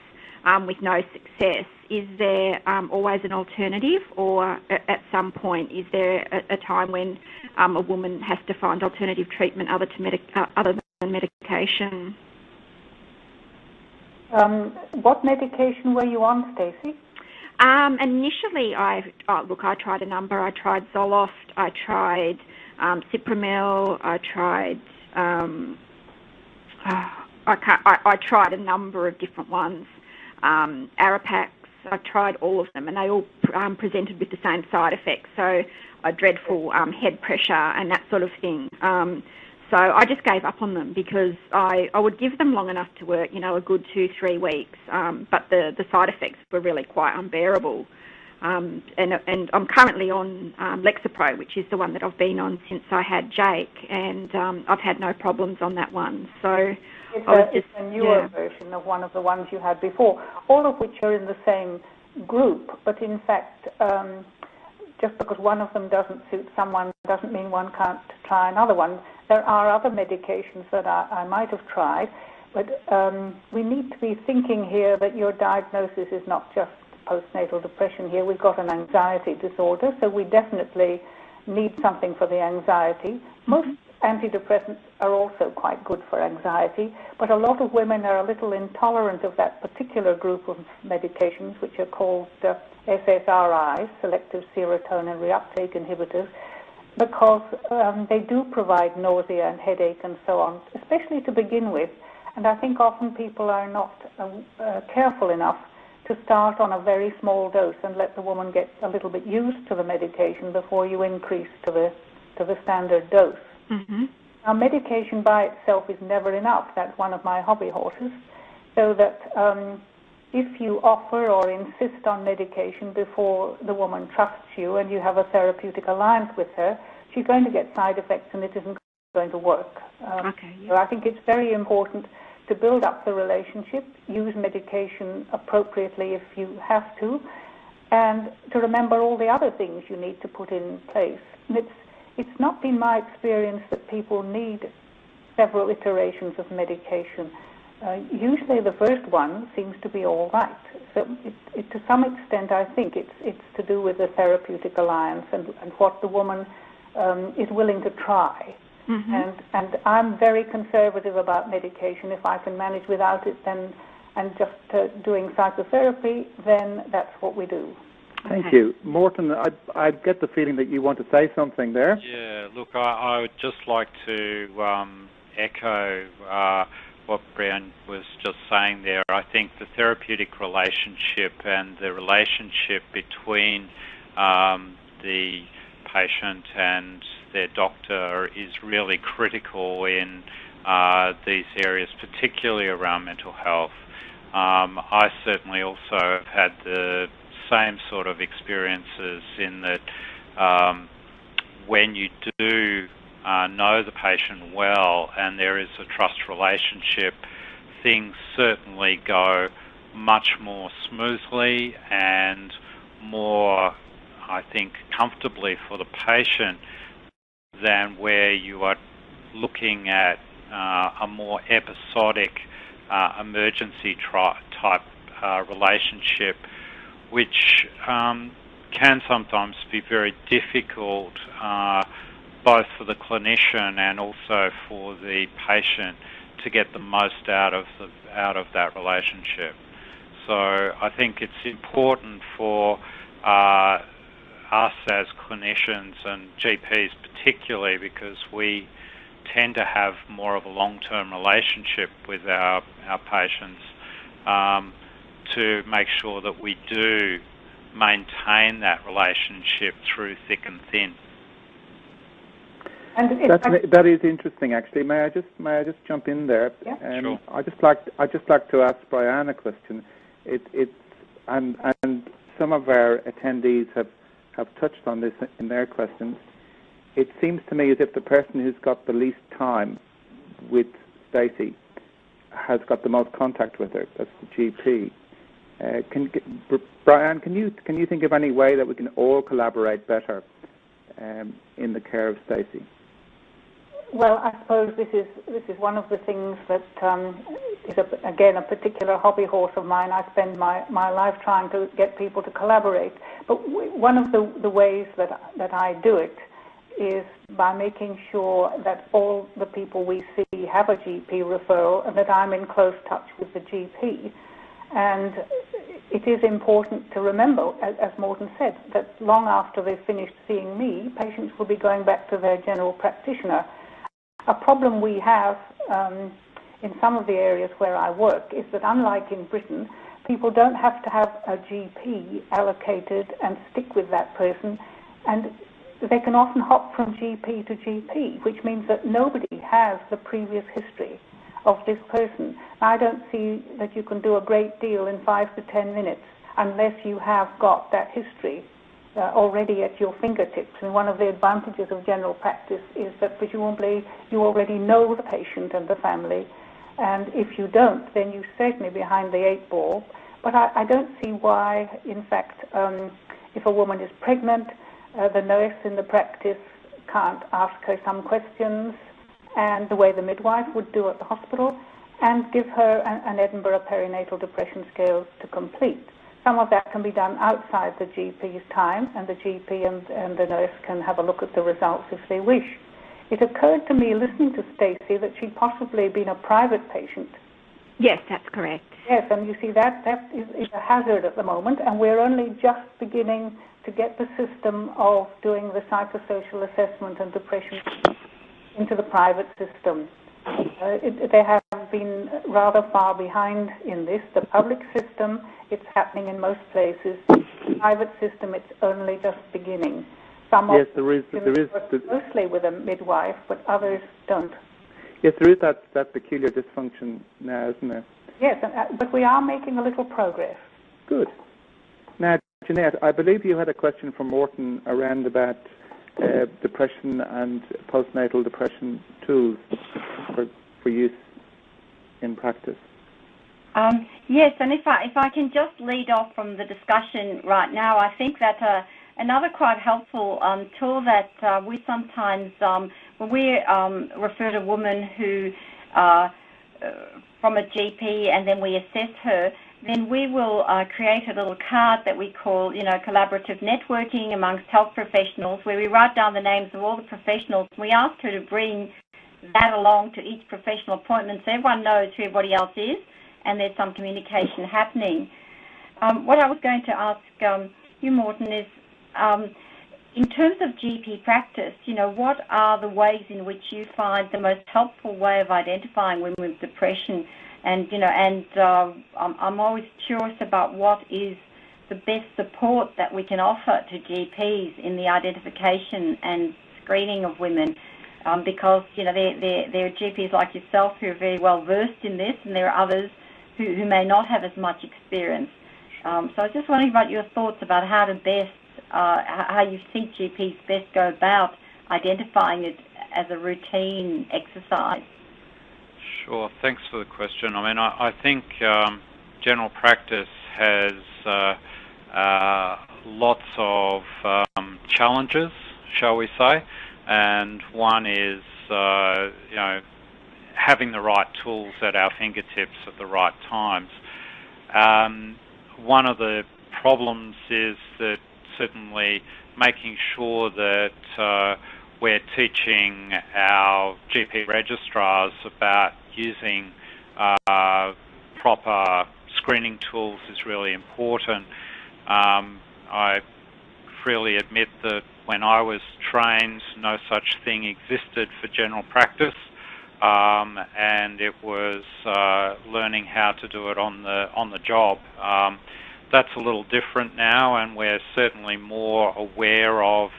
with no success? Is there um, always an alternative, or at some point is there a, time when a woman has to find alternative treatment other, to uh, other than medication? what medication were you on, Stacey? Um, initially, I look. I tried a number. I tried Zoloft. I tried um, Cipramil. I tried. Um, [SIGHS] I, can't, I, I, tried a number of different ones. Um, Aropax. I tried all of them, and they all um, presented with the same side effects. So, a dreadful um, head pressure and that sort of thing. Um, so I just gave up on them because I, I would give them long enough to work, you know, a good two, three weeks. Um, but the, the side effects were really quite unbearable. Um, and, and I'm currently on um, Lexapro, which is the one that I've been on since I had Jake, and um, I've had no problems on that one. So it's, was a, it's a newer yeah. version of one of the ones you had before, all of which are in the same group, but in fact, um, just because one of them doesn't suit someone doesn't mean one can't try another one. There are other medications that I, I might have tried, but um, we need to be thinking here that your diagnosis is not just postnatal depression here. We've got an anxiety disorder, so we definitely need something for the anxiety. Most antidepressants are also quite good for anxiety, but a lot of women are a little intolerant of that particular group of medications, which are called uh, SSRIs, selective serotonin reuptake inhibitors, because um, they do provide nausea and headache and so on, especially to begin with. And I think often people are not uh, uh, careful enough to start on a very small dose and let the woman get a little bit used to the medication before you increase to the to the standard dose. Hmm Now, medication by itself is never enough. That's one of my hobby horses. So that um, if you offer or insist on medication before the woman trusts you and you have a therapeutic alliance with her, she's going to get side effects and it isn't going to work. Um, Okay, So I think it's very important to build up the relationship, use medication appropriately if you have to, and to remember all the other things you need to put in place. And it's it's not been my experience that people need several iterations of medication. Uh, usually, the first one seems to be all right. So, it, it, to some extent, I think it's it's to do with the therapeutic alliance and, and what the woman um, is willing to try. hmm And and I'm very conservative about medication. If I can manage without it, then and just uh, doing psychotherapy, then that's what we do. Thank Okay. you. Morton, I, I get the feeling that you want to say something there. Yeah, look, I, I would just like to um, echo uh, what Bryanne was just saying there. I think the therapeutic relationship and the relationship between um, the patient and their doctor is really critical in uh, these areas, particularly around mental health. Um, I certainly also have had the same sort of experiences in that um, when you do uh, know the patient well and there is a trust relationship, things certainly go much more smoothly and more, I think, comfortably for the patient than where you are looking at uh, a more episodic uh, emergency type uh, relationship, which um, can sometimes be very difficult uh, both for the clinician and also for the patient to get the most out of the, out of that relationship. So I think it's important for uh, us as clinicians and GPs particularly because we tend to have more of a long-term relationship with our, our patients um, to make sure that we do maintain that relationship through thick and thin. And it, That's, that is interesting, actually. May I just may I just jump in there? Yeah. Um, Sure. I just like I just like to ask Bryanne a question. It, it's and and some of our attendees have have touched on this in their questions. It seems to me as if the person who's got the least time with Stacey has got the most contact with her. That's the GP. Uh, Bryanne, can you can you think of any way that we can all collaborate better um, in the care of Stacey? Well, I suppose this is this is one of the things that um, is again a particular hobby horse of mine. I spend my, life trying to get people to collaborate. But one of the, the ways that that I do it is by making sure that all the people we see have a GP referral and that I'm in close touch with the GP. And it is important to remember, as, Morton said, that long after they've finished seeing me, patients will be going back to their general practitioner. A problem we have um, in some of the areas where I work is that, unlike in Britain, people don't have to have a GP allocated and stick with that person, and they can often hop from GP to GP, which means that nobody has the previous history of this person. I don't see that you can do a great deal in five to ten minutes unless you have got that history uh, already at your fingertips. And one of the advantages of general practice is that presumably you already know the patient and the family. And if you don't, then you're certainly behind the eight ball. But I, I don't see why, in fact, um, if a woman is pregnant, uh, the nurse in the practice can't ask her some questions and the way the midwife would do at the hospital and give her an, Edinburgh perinatal depression scale to complete. Some of that can be done outside the GP's time, and the GP and, and the nurse can have a look at the results if they wish. It occurred to me, listening to Stacey, that she'd possibly been a private patient. Yes, that's correct. Yes, and you see that that is, is a hazard at the moment, and we're only just beginning to get the system of doing the psychosocial assessment and depression into the private system. Uh, it, they have been rather far behind in this. The public system, it's happening in most places. The private system, it's only just beginning. Some yes, there is. There is work closely with a midwife, but others don't. Yes, there is that, that peculiar dysfunction now, isn't there? Yes, and, uh, but we are making a little progress. Good. Now, Jeannette, I believe you had a question from Morton around about uh, depression and postnatal depression tools for, for use in practice. Um, yes, and if I if I can just lead off from the discussion right now, I think that uh, another quite helpful um, tool that uh, we sometimes um, when we um, refer to a woman who uh, uh from a GP and then we assess her, then we will uh, create a little card that we call, you know, collaborative networking amongst health professionals, where we write down the names of all the professionals. We ask her to bring that along to each professional appointment so everyone knows who everybody else is and there's some communication [LAUGHS] happening. Um, what I was going to ask um, you, Morton, is um, in terms of GP practice, you know, what are the ways in which you find the most helpful way of identifying women with depression? And you know, and uh, I'm, I'm always curious about what is the best support that we can offer to GPs in the identification and screening of women. Um, because you know there, there, there are GPs like yourself who are very well versed in this, and there are others who, who may not have as much experience. Um, so I was just wondering about your thoughts about how to best, uh, how you think GPs best go about identifying it as a routine exercise. Sure. Thanks for the question. I mean, I, I think um, general practice has uh, uh, lots of um, challenges, shall we say, and one is, uh, you know, having the right tools at our fingertips at the right times. Um, one of the problems is that certainly making sure that uh, we're teaching our GP registrars about using uh, proper screening tools is really important. Um, I freely admit that when I was trained, no such thing existed for general practice, um, and it was uh, learning how to do it on the on the job. Um, that's a little different now, and we're certainly more aware of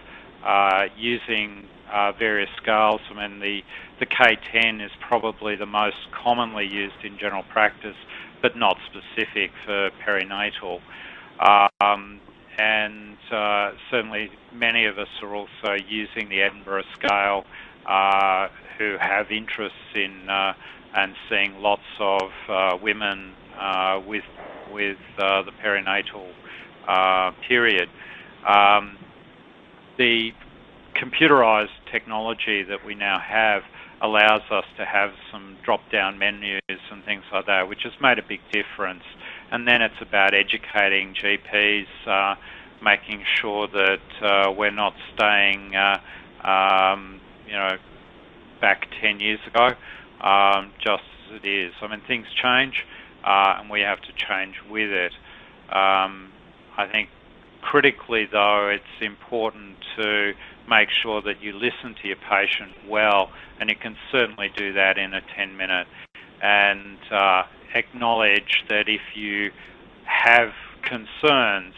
uh, using uh, various scales. I mean, the, the K10 is probably the most commonly used in general practice, but not specific for perinatal. Um, and uh, certainly many of us are also using the Edinburgh scale uh, who have interests in uh, and seeing lots of women with, with the perinatal period. Um, the computerized technology that we now have allows us to have some drop-down menus and things like that, which has made a big difference. And then it's about educating GPs, uh, making sure that uh, we're not staying, uh, um, you know, back 10 years ago, um, just as it is. I mean, things change, uh, and we have to change with it. Um, I think critically, though, it's important to make sure that you listen to your patient well, and you can certainly do that in a 10 minute. And uh, acknowledge that if you have concerns,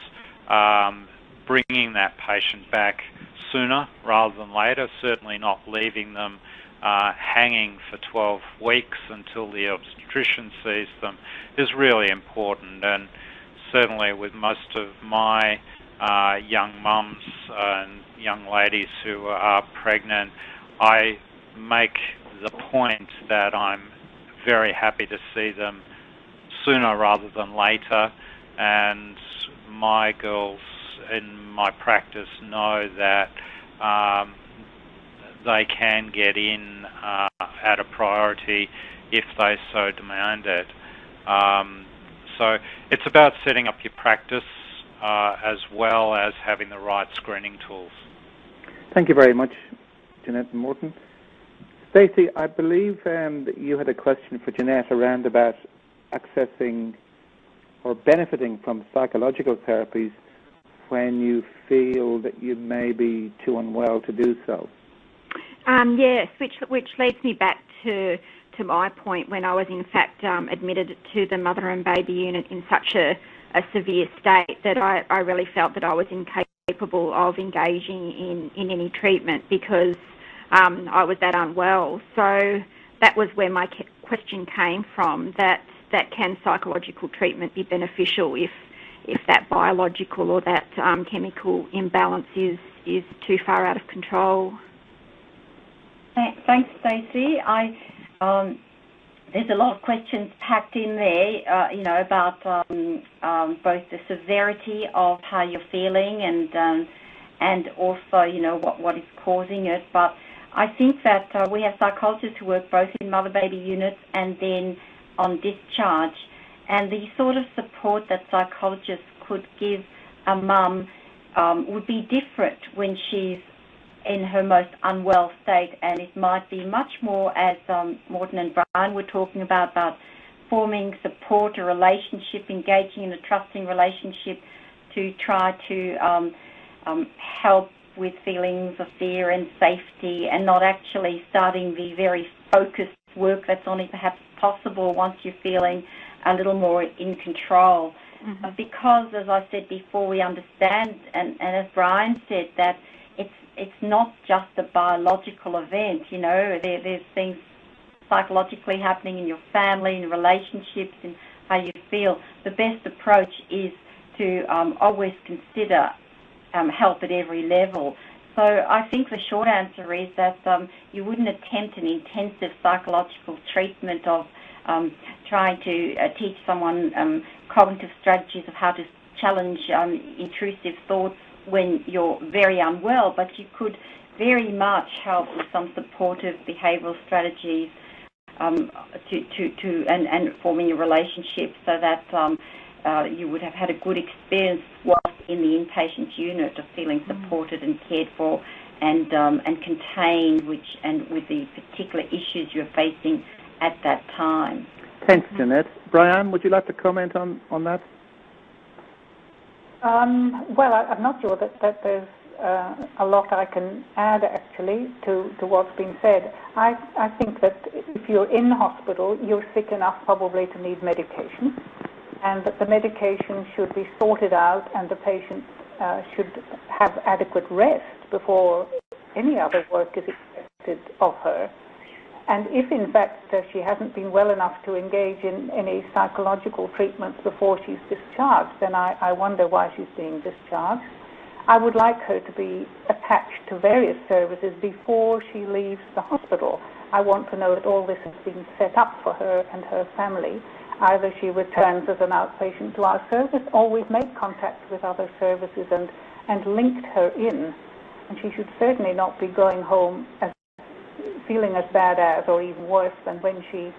um, bringing that patient back sooner rather than later, certainly not leaving them uh, hanging for 12 weeks until the obstetrician sees them is really important. And certainly with most of my uh, young mums and young ladies who are pregnant, I make the point that I'm very happy to see them sooner rather than later. And my girls in my practice know that um, they can get in uh, at a priority if they so demand it. Um, so it's about setting up your practice uh, as well as having the right screening tools. Thank you very much, Jeannette and Morton. Stacey, I believe um, that you had a question for Jeannette around about accessing or benefiting from psychological therapies when you feel that you may be too unwell to do so. Um, yes, which which leads me back to to my point when I was in fact um, admitted to the mother and baby unit in such a, a severe state that I, I really felt that I was incapable of engaging in, in any treatment because um, I was that unwell. So that was where my question came from. That that can psychological treatment be beneficial if if that biological or that um, chemical imbalance is is too far out of control. Thanks, Stacey. I um, there's a lot of questions packed in there, uh, you know, about um, um, both the severity of how you're feeling and um, and also, you know, what what is causing it. But I think that uh, we have psychologists who work both in mother-baby units and then on discharge, and the sort of support that psychologists could give a mum um, would be different when she's in her most unwell state, and it might be much more, as um, Morton and Bryanne were talking about, about forming support, a relationship, engaging in a trusting relationship to try to um, um, help with feelings of fear and safety, and not actually starting the very focused work that's only perhaps possible once you're feeling a little more in control. Mm-hmm. Because, as I said before, we understand, and, and as Bryanne said, that it's not just a biological event. You know, there, there's things psychologically happening in your family, in relationships, and how you feel. The best approach is to um, always consider um, help at every level. So I think the short answer is that um, you wouldn't attempt an intensive psychological treatment of um, trying to uh, teach someone um, cognitive strategies of how to challenge um, intrusive thoughts when you're very unwell, but you could very much help with some supportive behavioural strategies um, to, to, to and, and forming a relationship so that um, uh, you would have had a good experience whilst in the inpatient unit of feeling mm. supported and cared for and um, and contained, which and with the particular issues you're facing at that time. Thanks, Jeannette. Bryanne, would you like to comment on, on that? Um, well, I, am not sure that, that there's uh, a lot I can add actually to, to what's been said. I, I think that if you're in hospital, you're sick enough probably to need medication, and that the medication should be sorted out and the patient uh, should have adequate rest before any other work is expected of her. And if in fact uh, she hasn't been well enough to engage in any psychological treatments before she's discharged, then I, I wonder why she's being discharged. I would like her to be attached to various services before she leaves the hospital. I want to know that all this has been set up for her and her family. Either she returns as an outpatient to our service or we've made contact with other services and, and linked her in. And she should certainly not be going home as feeling as bad as or even worse than when she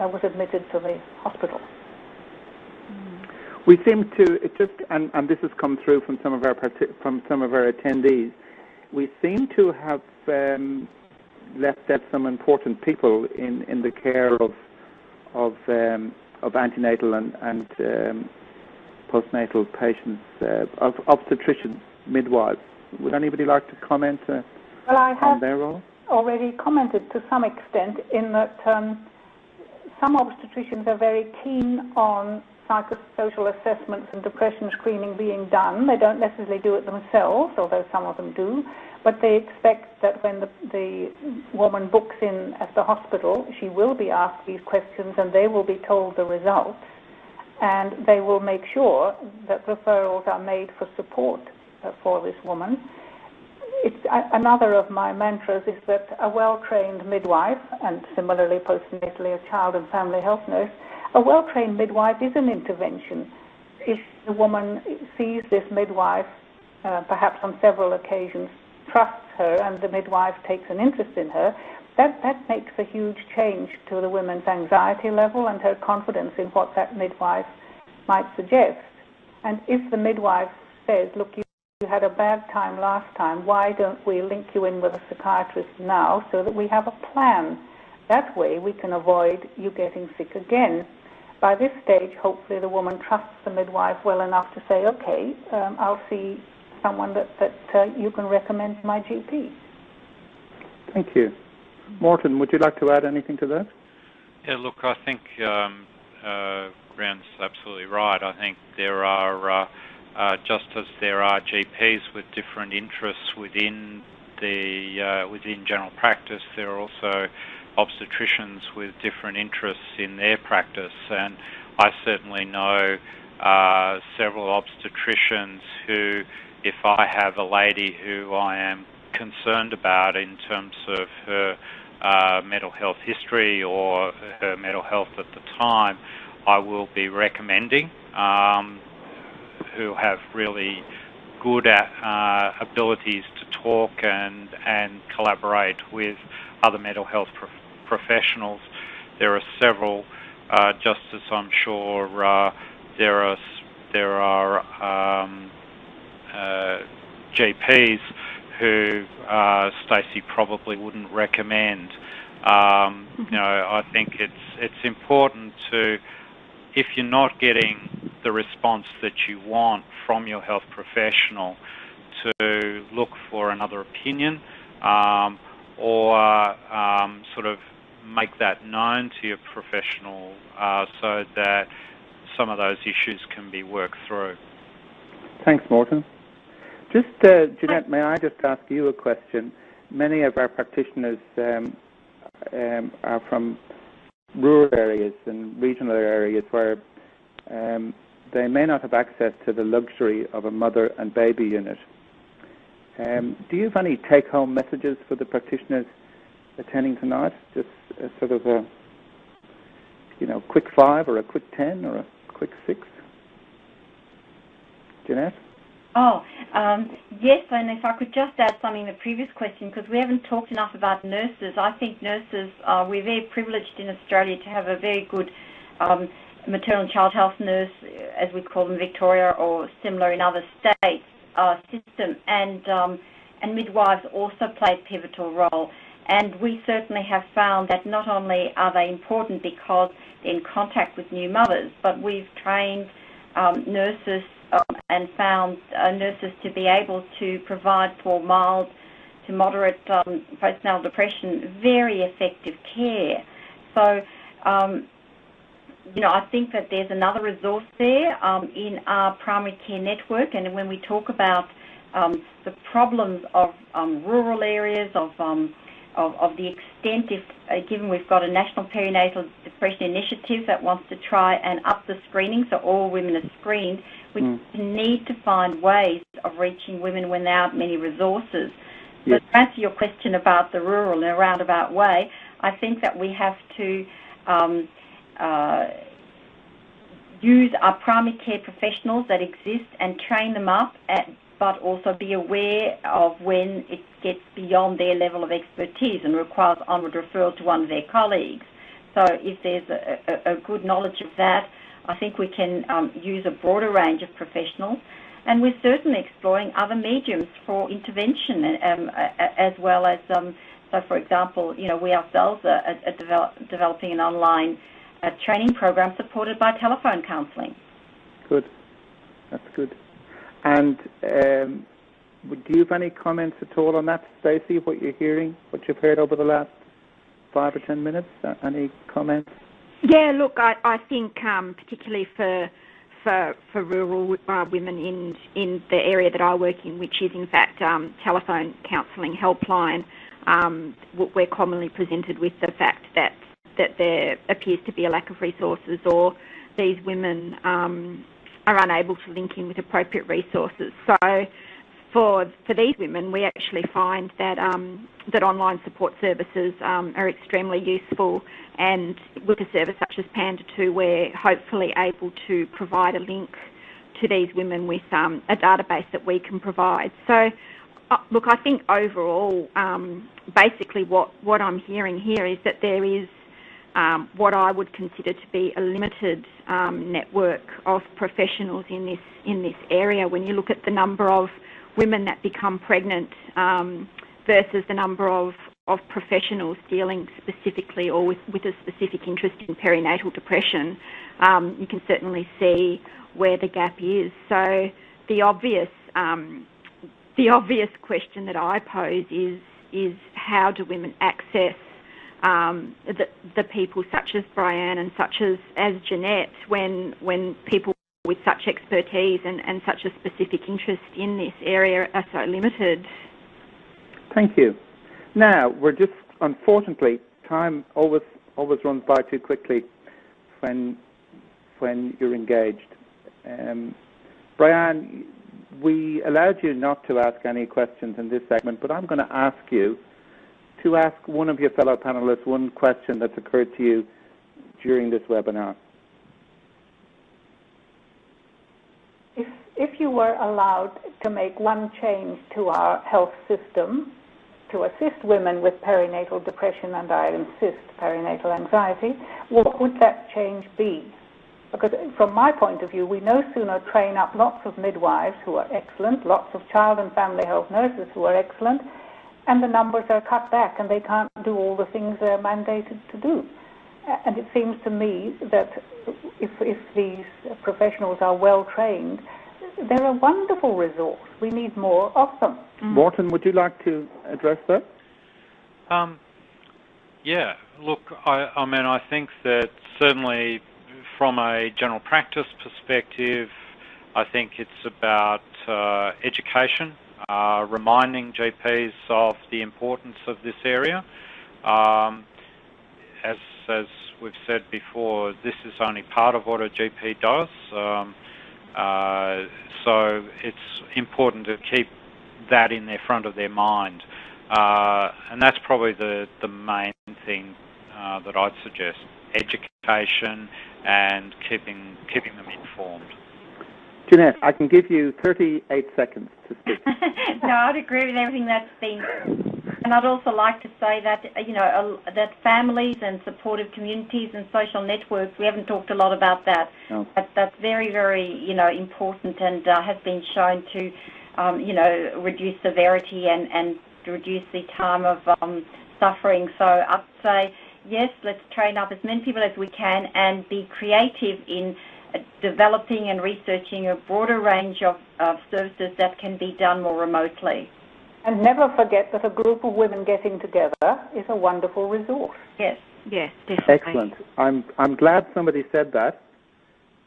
uh, was admitted to the hospital. We seem to it just and, and this has come through from some of our from some of our attendees. We seem to have um, left out some important people in, in the care of of um, of antenatal and, and um, postnatal patients, uh, of obstetricians, midwives. Would anybody like to comment uh, well, I have, on their role? Already commented to some extent in that um, some obstetricians are very keen on psychosocial assessments and depression screening being done. They don't necessarily do it themselves, although some of them do, but they expect that when the, the woman books in at the hospital, she will be asked these questions and they will be told the results, and they will make sure that referrals are made for support uh, for this woman. It's, uh, another of my mantras is that a well-trained midwife, and similarly postnatally a child and family health nurse, a well-trained midwife is an intervention. If the woman sees this midwife, uh, perhaps on several occasions, trusts her, and the midwife takes an interest in her, that, that makes a huge change to the woman's anxiety level and her confidence in what that midwife might suggest. And if the midwife says, look, you, you had a bad time last time, why don't we link you in with a psychiatrist now so that we have a plan? That way we can avoid you getting sick again. By this stage, hopefully the woman trusts the midwife well enough to say, okay, um, I'll see someone that, that uh, you can recommend to my GP. Thank you. Morton, would you like to add anything to that? Yeah, look, I think um, uh, Grant's absolutely right. I think there are, uh, uh, just as there are GPs with different interests within the uh, within general practice, there are also obstetricians with different interests in their practice, and I certainly know uh, several obstetricians who, if I have a lady who I am concerned about in terms of her uh, mental health history or her mental health at the time, I will be recommending. Um, who have really good at, uh, abilities to talk and and collaborate with other mental health prof professionals. There are several, uh, just as I'm sure uh, there are there are um, uh, GPs who uh, Stacey probably wouldn't recommend. Um, you know, I think it's it's important to, if you're not getting the response that you want from your health professional, to look for another opinion um, or um, sort of make that known to your professional uh, so that some of those issues can be worked through. Thanks, Morton. Just, uh, Jeannette, may I just ask you a question? Many of our practitioners um, um, are from rural areas and regional areas where um, they may not have access to the luxury of a mother and baby unit. Um, do you have any take-home messages for the practitioners attending tonight? Just a sort of a, you know, quick five or a quick ten or a quick six? Jeannette? Oh, um, yes, and if I could just add something to the previous question, because we haven't talked enough about nurses. I think nurses, uh, we're very privileged in Australia to have a very good um, maternal and child health nurse, as we call them, Victoria, or similar in other states, uh, system, and um, and midwives also play a pivotal role. And we certainly have found that not only are they important because they're in contact with new mothers, but we've trained um, nurses um, and found uh, nurses to be able to provide for mild to moderate um, postnatal depression very effective care. So, um, you know, I think that there's another resource there um, in our primary care network, and when we talk about um, the problems of um, rural areas, of of, of the extent, if uh, given we've got a national perinatal depression initiative that wants to try and up the screening so all women are screened, we mm. need to find ways of reaching women aren't many resources. Yes. But to answer your question about the rural in a roundabout way, I think that we have to um, uh, use our primary care professionals that exist and train them up at but also be aware of when it gets beyond their level of expertise and requires onward referral to one of their colleagues. So if there's a, a, a good knowledge of that, I think we can um, use a broader range of professionals. And we're certainly exploring other mediums for intervention um, as well as, um, so for example, you know, we ourselves are, are develop, developing an online uh, training program supported by telephone counselling. Good. That's good. And um, do you have any comments at all on that, Stacey, what you're hearing, what you've heard over the last five or ten minutes? Uh, any comments? Yeah, look, I, I think um, particularly for for, for rural uh, women in in the area that I work in, which is in fact um, telephone counselling helpline, um, we're commonly presented with the fact that that there appears to be a lack of resources or these women um, are unable to link in with appropriate resources. So for for these women, we actually find that um, that online support services um, are extremely useful, and with a service such as Panda 2, we're hopefully able to provide a link to these women with um, a database that we can provide. So, uh, look, I think overall, um, basically what what I'm hearing here is that there is um, what I would consider to be a limited um, network of professionals in this in this area. When you look at the number of women that become pregnant um, versus the number of, of professionals dealing specifically or with, with a specific interest in perinatal depression, um, you can certainly see where the gap is. So the obvious um, the obvious question that I pose is is how do women access um, the, the people such as Bryanne and such as, as Jeannette when when people with such expertise and, and such a specific interest in this area are so limited. Thank you. Now, we're just, unfortunately, time always always runs by too quickly when when you're engaged. Um, Bryanne, we allowed you not to ask any questions in this segment, but I'm going to ask you to ask one of your fellow panelists one question that's occurred to you during this webinar. If, you were allowed to make one change to our health system to assist women with perinatal depression and I insist perinatal anxiety, what would that change be? Because from my point of view, we no sooner train up lots of midwives who are excellent, lots of child and family health nurses who are excellent, and the numbers are cut back and they can't do all the things they're mandated to do. And it seems to me that if, if these professionals are well trained, they're a wonderful resource. We need more of them. Mm. Morton, would you like to address that? Um, yeah, look, I, I mean, I think that certainly from a general practice perspective, I think it's about uh, education, uh, reminding GPs of the importance of this area. Um, as, as we've said before, this is only part of what a GP does. Um, uh, so it's important to keep that in their front of their mind. Uh, and that's probably the, the main thing uh, that I'd suggest. Education and keeping, keeping them informed. Jeannette, I can give you 38 seconds to speak. [LAUGHS] no, I'd agree with everything that's been and I'd also like to say that you know that families and supportive communities and social networks. We haven't talked a lot about that. No. But that's very, very you know important and uh, has been shown to um, you know reduce severity and and reduce the time of um, suffering. So I'd say yes, let's train up as many people as we can and be creative in uh, developing and researching a broader range of, of services that can be done more remotely. And never forget that a group of women getting together is a wonderful resource. Yes, yes, definitely. Excellent. I'm I'm glad somebody said that.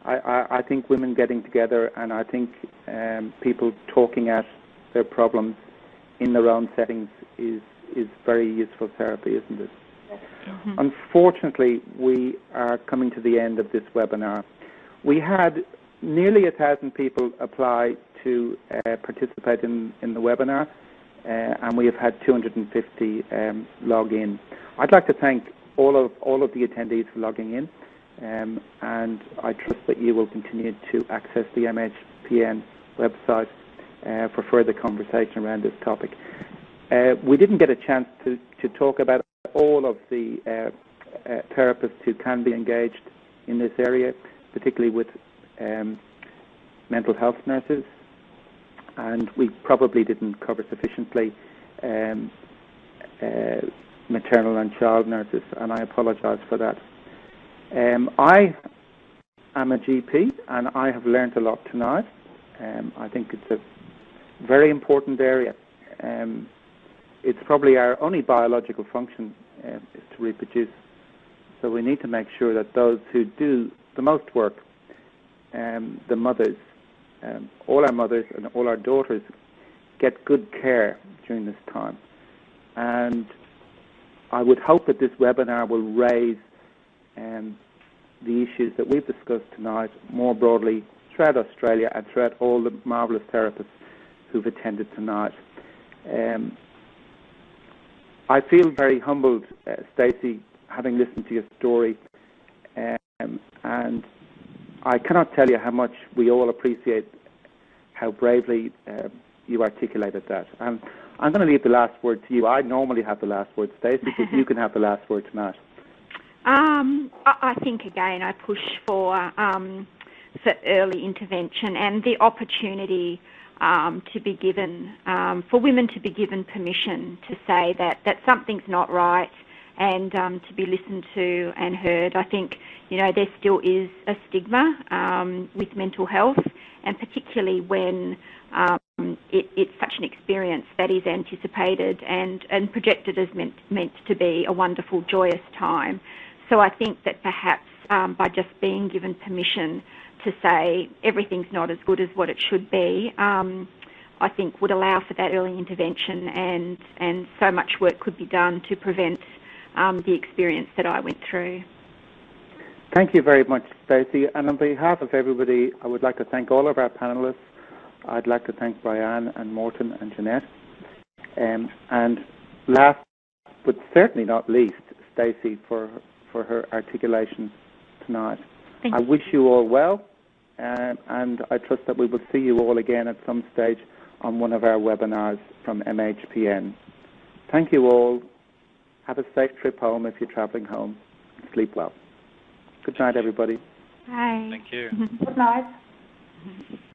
I, I, I think women getting together and I think um, people talking at their problems in their own settings is is very useful therapy, isn't it? Mm-hmm. Unfortunately, we are coming to the end of this webinar. We had nearly a thousand people apply to uh, participate in, in the webinar and we have had 250 um, log in. I'd like to thank all of all of the attendees for logging in, um, and I trust that you will continue to access the MHPN website uh, for further conversation around this topic. Uh, we didn't get a chance to, to talk about all of the uh, uh, therapists who can be engaged in this area, particularly with um, mental health nurses, and we probably didn't cover sufficiently um, uh, maternal and child nurses, and I apologise for that. Um, I am a GP, and I have learned a lot tonight. Um, I think it's a very important area. Um, it's probably our only biological function uh, is to reproduce. So we need to make sure that those who do the most work, um, the mothers, um, all our mothers and all our daughters, get good care during this time. And I would hope that this webinar will raise um, the issues that we've discussed tonight more broadly throughout Australia and throughout all the marvellous therapists who've attended tonight. Um, I feel very humbled, uh, Stacey, having listened to your story, um, and I cannot tell you how much we all appreciate how bravely uh, you articulated that. And I'm going to leave the last word to you. I normally have the last word, Stacey, but you can have the last word tonight. [LAUGHS] Um, I think again, I push for um, for early intervention and the opportunity um, to be given um, for women to be given permission to say that that something's not right and um, to be listened to and heard. I think you know there still is a stigma um, with mental health, and particularly when um, it, it's such an experience that is anticipated and, and projected as meant, meant to be a wonderful, joyous time. So I think that perhaps um, by just being given permission to say everything's not as good as what it should be, um, I think would allow for that early intervention and, and so much work could be done to prevent um, the experience that I went through. Thank you very much, Stacey. And on behalf of everybody, I would like to thank all of our panelists. I'd like to thank Bryanne and Morton and Jeannette. Um, and last but certainly not least, Stacey for, for her articulation tonight. Thank I you. wish you all well, um, and I trust that we will see you all again at some stage on one of our webinars from MHPN. Thank you all. Have a safe trip home if you're travelling home. Sleep well. Good night, everybody. Bye. Thank you. [LAUGHS] Good night. [LAUGHS]